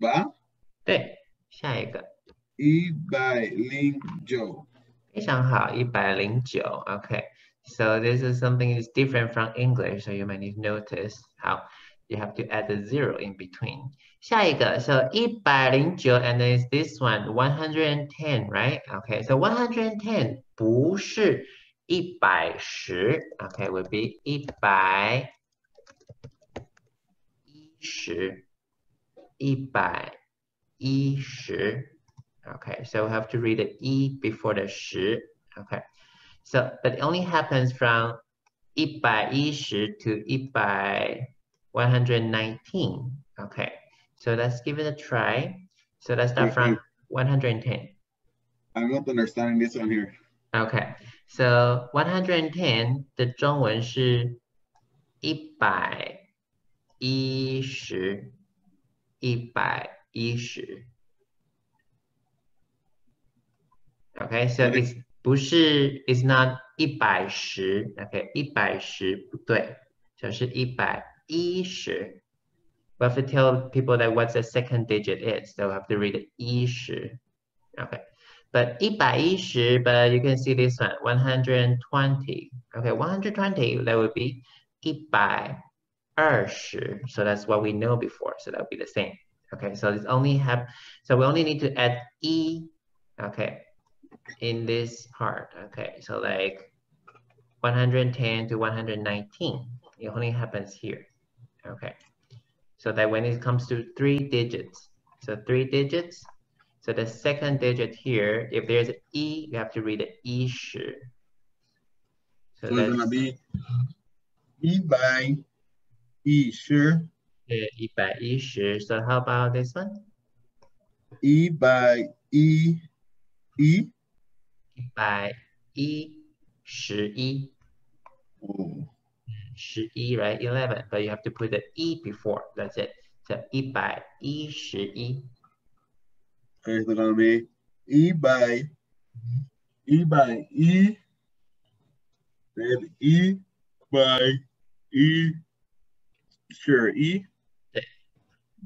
Speaker 3: 八，
Speaker 2: 对，下一个，
Speaker 3: 一百零九，
Speaker 2: 非常好，一百零九。OK。So this is something is different from English, so you might need to notice how you have to add the zero in between. 下一个，so 一百零九 and then is this one, one hundred and ten, right? Okay, so one hundred and ten 不是 一百十，okay, would be 一百一十，一百一十。Okay, so we have to read the e before the 十。Okay. So, but it only happens from 一百一十 to 一百 119. Okay, so let's give it a try. So let's start from 110.
Speaker 3: I'm not understanding this one here.
Speaker 2: Okay, so 110的中文是一百一十，一百一十。Okay, so it's 不是，is not 一百十，OK，一百十不对，就是一百一十。We have to tell people that what the second digit is. They'll have to read it 一十，OK。 but 110, but you can see this one, 120. Okay, 120, that would be 120. So that's what we know before, so that would be the same. Okay, so it's only have, so we only need to add E, okay, in this part. Okay, so like 110 to 119, it only happens here. Okay, so that when it comes to three digits, so three digits, so the second digit here, if there's an E, you have to read the E 十. So,
Speaker 3: So it's gonna
Speaker 2: that's
Speaker 3: be 一百一十
Speaker 2: ，the 一百一十. So how about this one?
Speaker 3: 一百一一，
Speaker 2: 一百一十一.
Speaker 3: 哦，
Speaker 2: 十一, right? 11, but you have to put the E before. That's it. So 一百一十一.
Speaker 3: Okay, so it's gonna be 一百一百一，then 一百一十一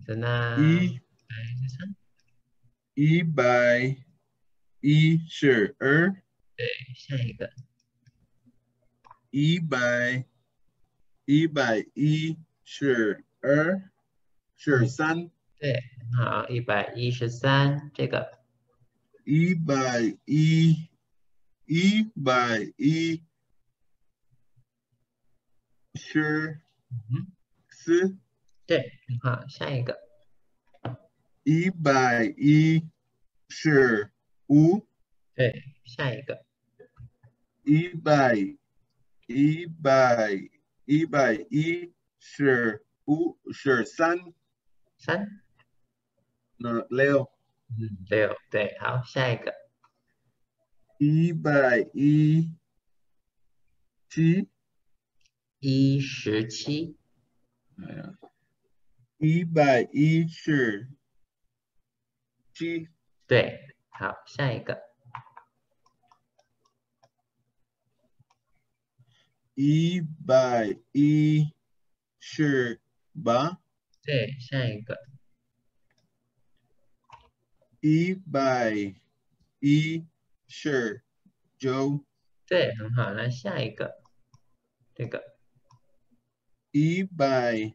Speaker 2: ，So now,
Speaker 3: 一
Speaker 2: okay, this one.
Speaker 3: 一百一十二，
Speaker 2: 对，下一个。
Speaker 3: 一百一百一十二，十三，
Speaker 2: 对，好，一百一十三，这个。
Speaker 3: 一百一一百一十
Speaker 2: 嗯
Speaker 3: 四。
Speaker 2: 对，好，下一个。
Speaker 3: 一百一十五，
Speaker 2: 对，下一个。
Speaker 3: 一百一百一百一十五十三，
Speaker 2: 三，
Speaker 3: 那六
Speaker 2: 嗯，六，对，好，下一个。
Speaker 3: 一百一七，
Speaker 2: 一十七，
Speaker 3: 哎呀，一百一十七，
Speaker 2: 对，好，下一个。
Speaker 3: 一百一十八，
Speaker 2: 对，下一个
Speaker 3: 一百一十九，
Speaker 2: 对，很好，来下一个这个。
Speaker 3: 一百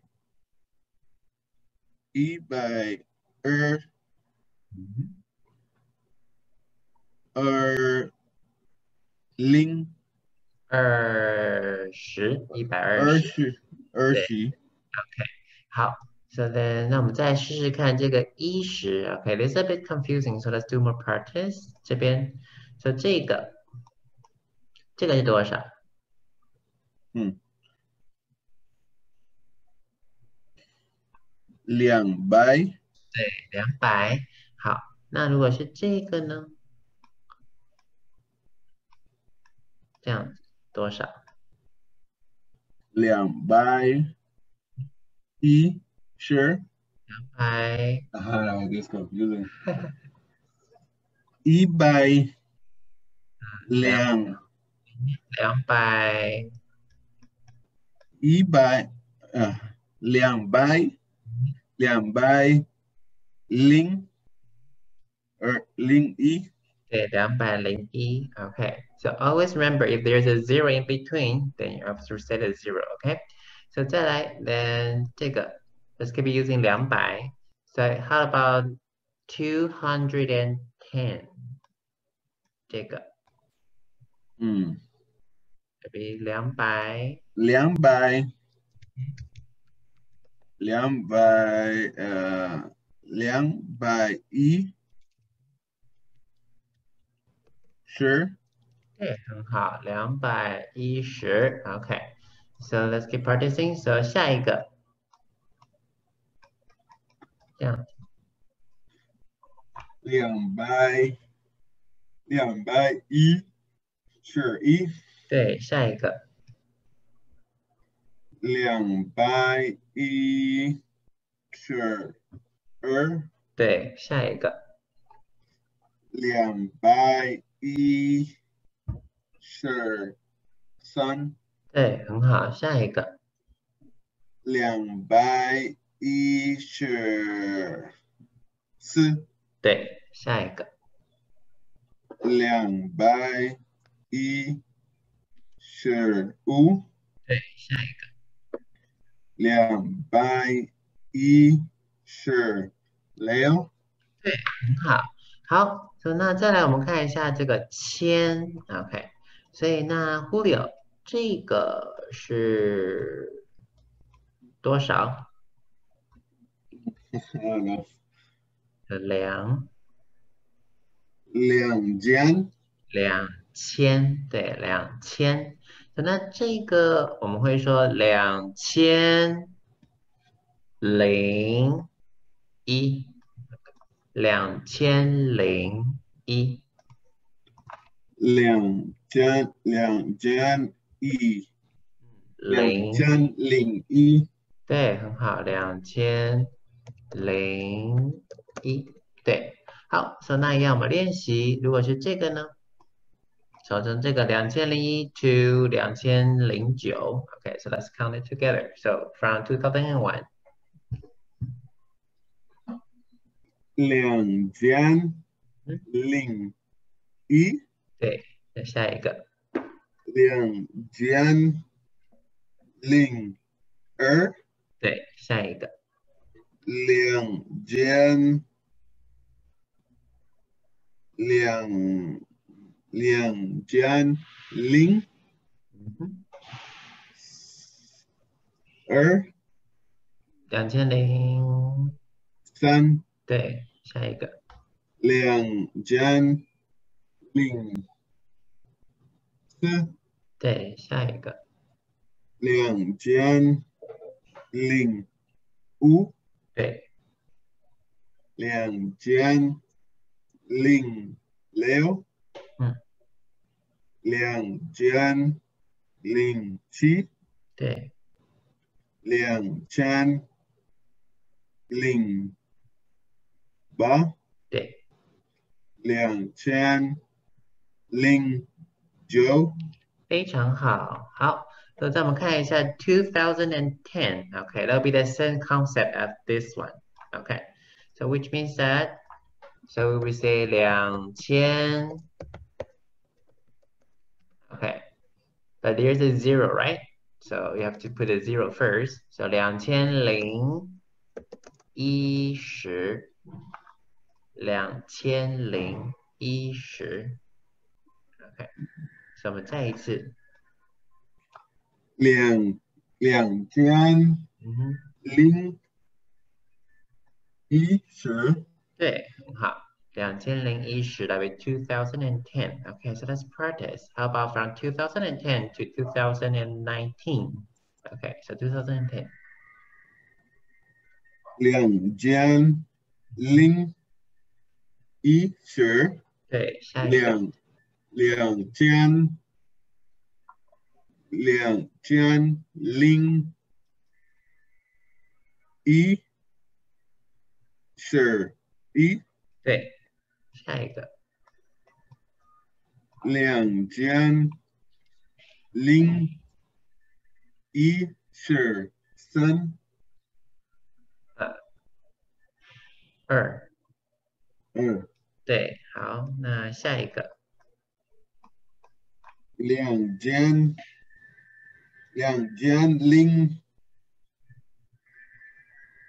Speaker 3: 一百二。
Speaker 2: 嗯。
Speaker 3: 二零
Speaker 2: 二十一百二十。
Speaker 3: 二
Speaker 2: 十，
Speaker 3: 二十。
Speaker 2: OK，好，so then 那我们再试试看这个一十，OK，this、is a bit confusing, so let's do more practice。这边，so 这个这个是多少？
Speaker 3: 嗯，两百
Speaker 2: 对，两百。好，那如果是这个呢？这样子多少？
Speaker 3: 两百一十
Speaker 2: 两百
Speaker 3: 啊，this confusing 一百两
Speaker 2: 两百
Speaker 3: 一百呃两百两百零二零一
Speaker 2: 对，两百零一。Okay, so always remember if there's a zero in between, then you have to set a zero. Okay, so 再来，then 这个 let's keep using 两百。So how about two hundred and ten？这个
Speaker 3: 嗯
Speaker 2: maybe 两百
Speaker 3: 两百两百呃两百一十
Speaker 2: 对，很好，两百一十。Okay, so let's keep practicing. So 下一个，这样。
Speaker 3: 两百两百一十一。
Speaker 2: 对，下一个
Speaker 3: 两百一十二。
Speaker 2: 对，下一个。
Speaker 3: 两百一十三。
Speaker 2: 对，很好，下一个。
Speaker 3: 两百一十四
Speaker 2: 对，下一个。
Speaker 3: 两百一十五。
Speaker 2: 对，下一个。
Speaker 3: 两百一十六
Speaker 2: 很好，好那再来我们看一下这个千，OK，所以那 Julio 这个是多少？
Speaker 3: Don't [LAUGHS] know
Speaker 2: 两。
Speaker 3: 两千。
Speaker 2: 两千，对，两千。那这个我们会说两千零一，两千零一。
Speaker 3: 两千两千一。两
Speaker 2: 零，
Speaker 3: 千零一。
Speaker 2: 对，很好，两千零一，对，好，所以那一样我们练习，如果是这个呢，调成这个两千零一 to 两千零九，OK，so let's count it together. So from two thousand and one，
Speaker 3: 两千零一。
Speaker 2: 对，那下一个，
Speaker 3: 两千零二。
Speaker 2: 对，下一个，
Speaker 3: 两千两两千零。二。
Speaker 2: 两千零，
Speaker 3: 三。
Speaker 2: 对，下一个，
Speaker 3: 两千零。四。
Speaker 2: 对，下一个，
Speaker 3: 两千零。五
Speaker 2: 对，
Speaker 3: 两千零六
Speaker 2: 嗯，
Speaker 3: 两千零七
Speaker 2: 对，
Speaker 3: 两千零八
Speaker 2: 对，
Speaker 3: 两千零九
Speaker 2: 非常好，好，那再我们看一下 2010. Okay, that'll be the same concept as this one. Okay, so which means that, so we will say 两千. Okay, but there's a zero, right? So you have to put a zero first. So 两千零一十，两千零一十。 OK，所以我们再一次。
Speaker 3: 两两千零一十。
Speaker 2: 对，很好。两千零一十，that be 2010. Okay, so let's practice. How about from 2010 to 2019? Okay, so 2010.
Speaker 3: 两千零一十。
Speaker 2: 对，下一个。
Speaker 3: 两两千。两千零一十一，
Speaker 2: 对，下一个。
Speaker 3: 两千零一十三，
Speaker 2: 二二
Speaker 3: 二，
Speaker 2: 对，好，那下一个。
Speaker 3: 两千。两千零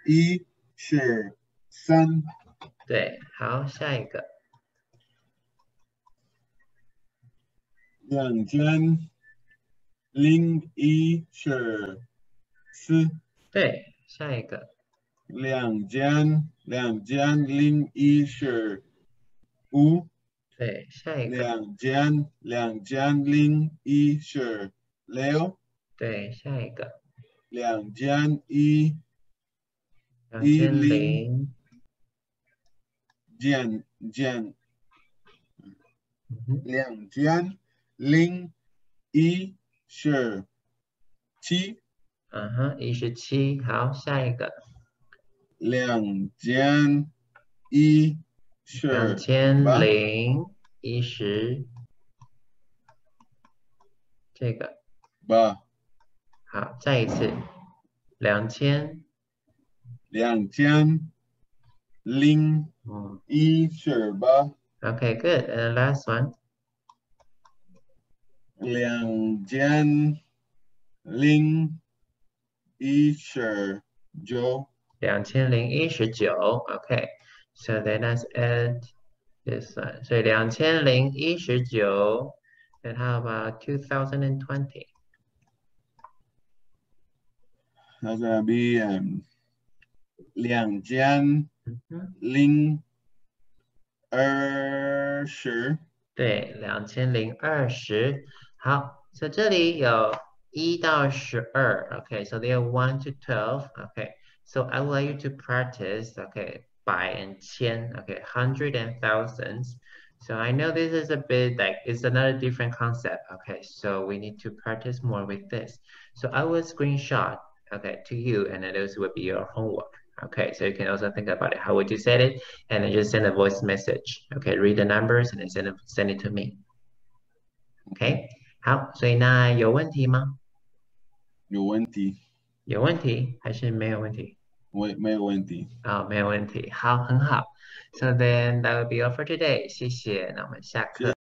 Speaker 3: 一十三，
Speaker 2: 对，好，下一个。
Speaker 3: 两千零一十四，
Speaker 2: 对，下一个。
Speaker 3: 两千两千零一十五，
Speaker 2: 对，下一个。
Speaker 3: 两千两千零一十六。
Speaker 2: 对，下一个。
Speaker 3: 两千一，
Speaker 2: 一零，
Speaker 3: 减减，两千零一十七。
Speaker 2: 嗯哼，一十七。好，下一个。
Speaker 3: 两千一十。
Speaker 2: 两千零一十。这个。
Speaker 3: 八。
Speaker 2: 好，再一次，两千，
Speaker 3: 两千零一十八。
Speaker 2: Okay, good. And the last one.
Speaker 3: 两千零一十九。
Speaker 2: 两千零一十九。Okay, so then let's add this one. 所以两千零一十九。Then how about two thousand and twenty?
Speaker 3: That's gonna be um, 两千零二十。
Speaker 2: 对，两千零二十。好，所以这里有一到十二。Okay, so there are one to twelve. Okay, so I would like you to practice. Okay, 百 and 千. Okay, hundred and thousands. So I know this is a bit like it's another different concept. Okay, so we need to practice more with this. So I will screenshot okay, to you, and then those would be your homework. Okay, so you can also think about it. How would you set it? And then just send a voice message. Okay, read the numbers and then send it, send it to me. OK，好，所以那有问题吗？
Speaker 3: 有问题。
Speaker 2: 有问题还是没有问题？
Speaker 3: 没没有问题。
Speaker 2: 啊、哦，没有问题。好，很好。So then that will be all for today. 谢谢。那我们下课。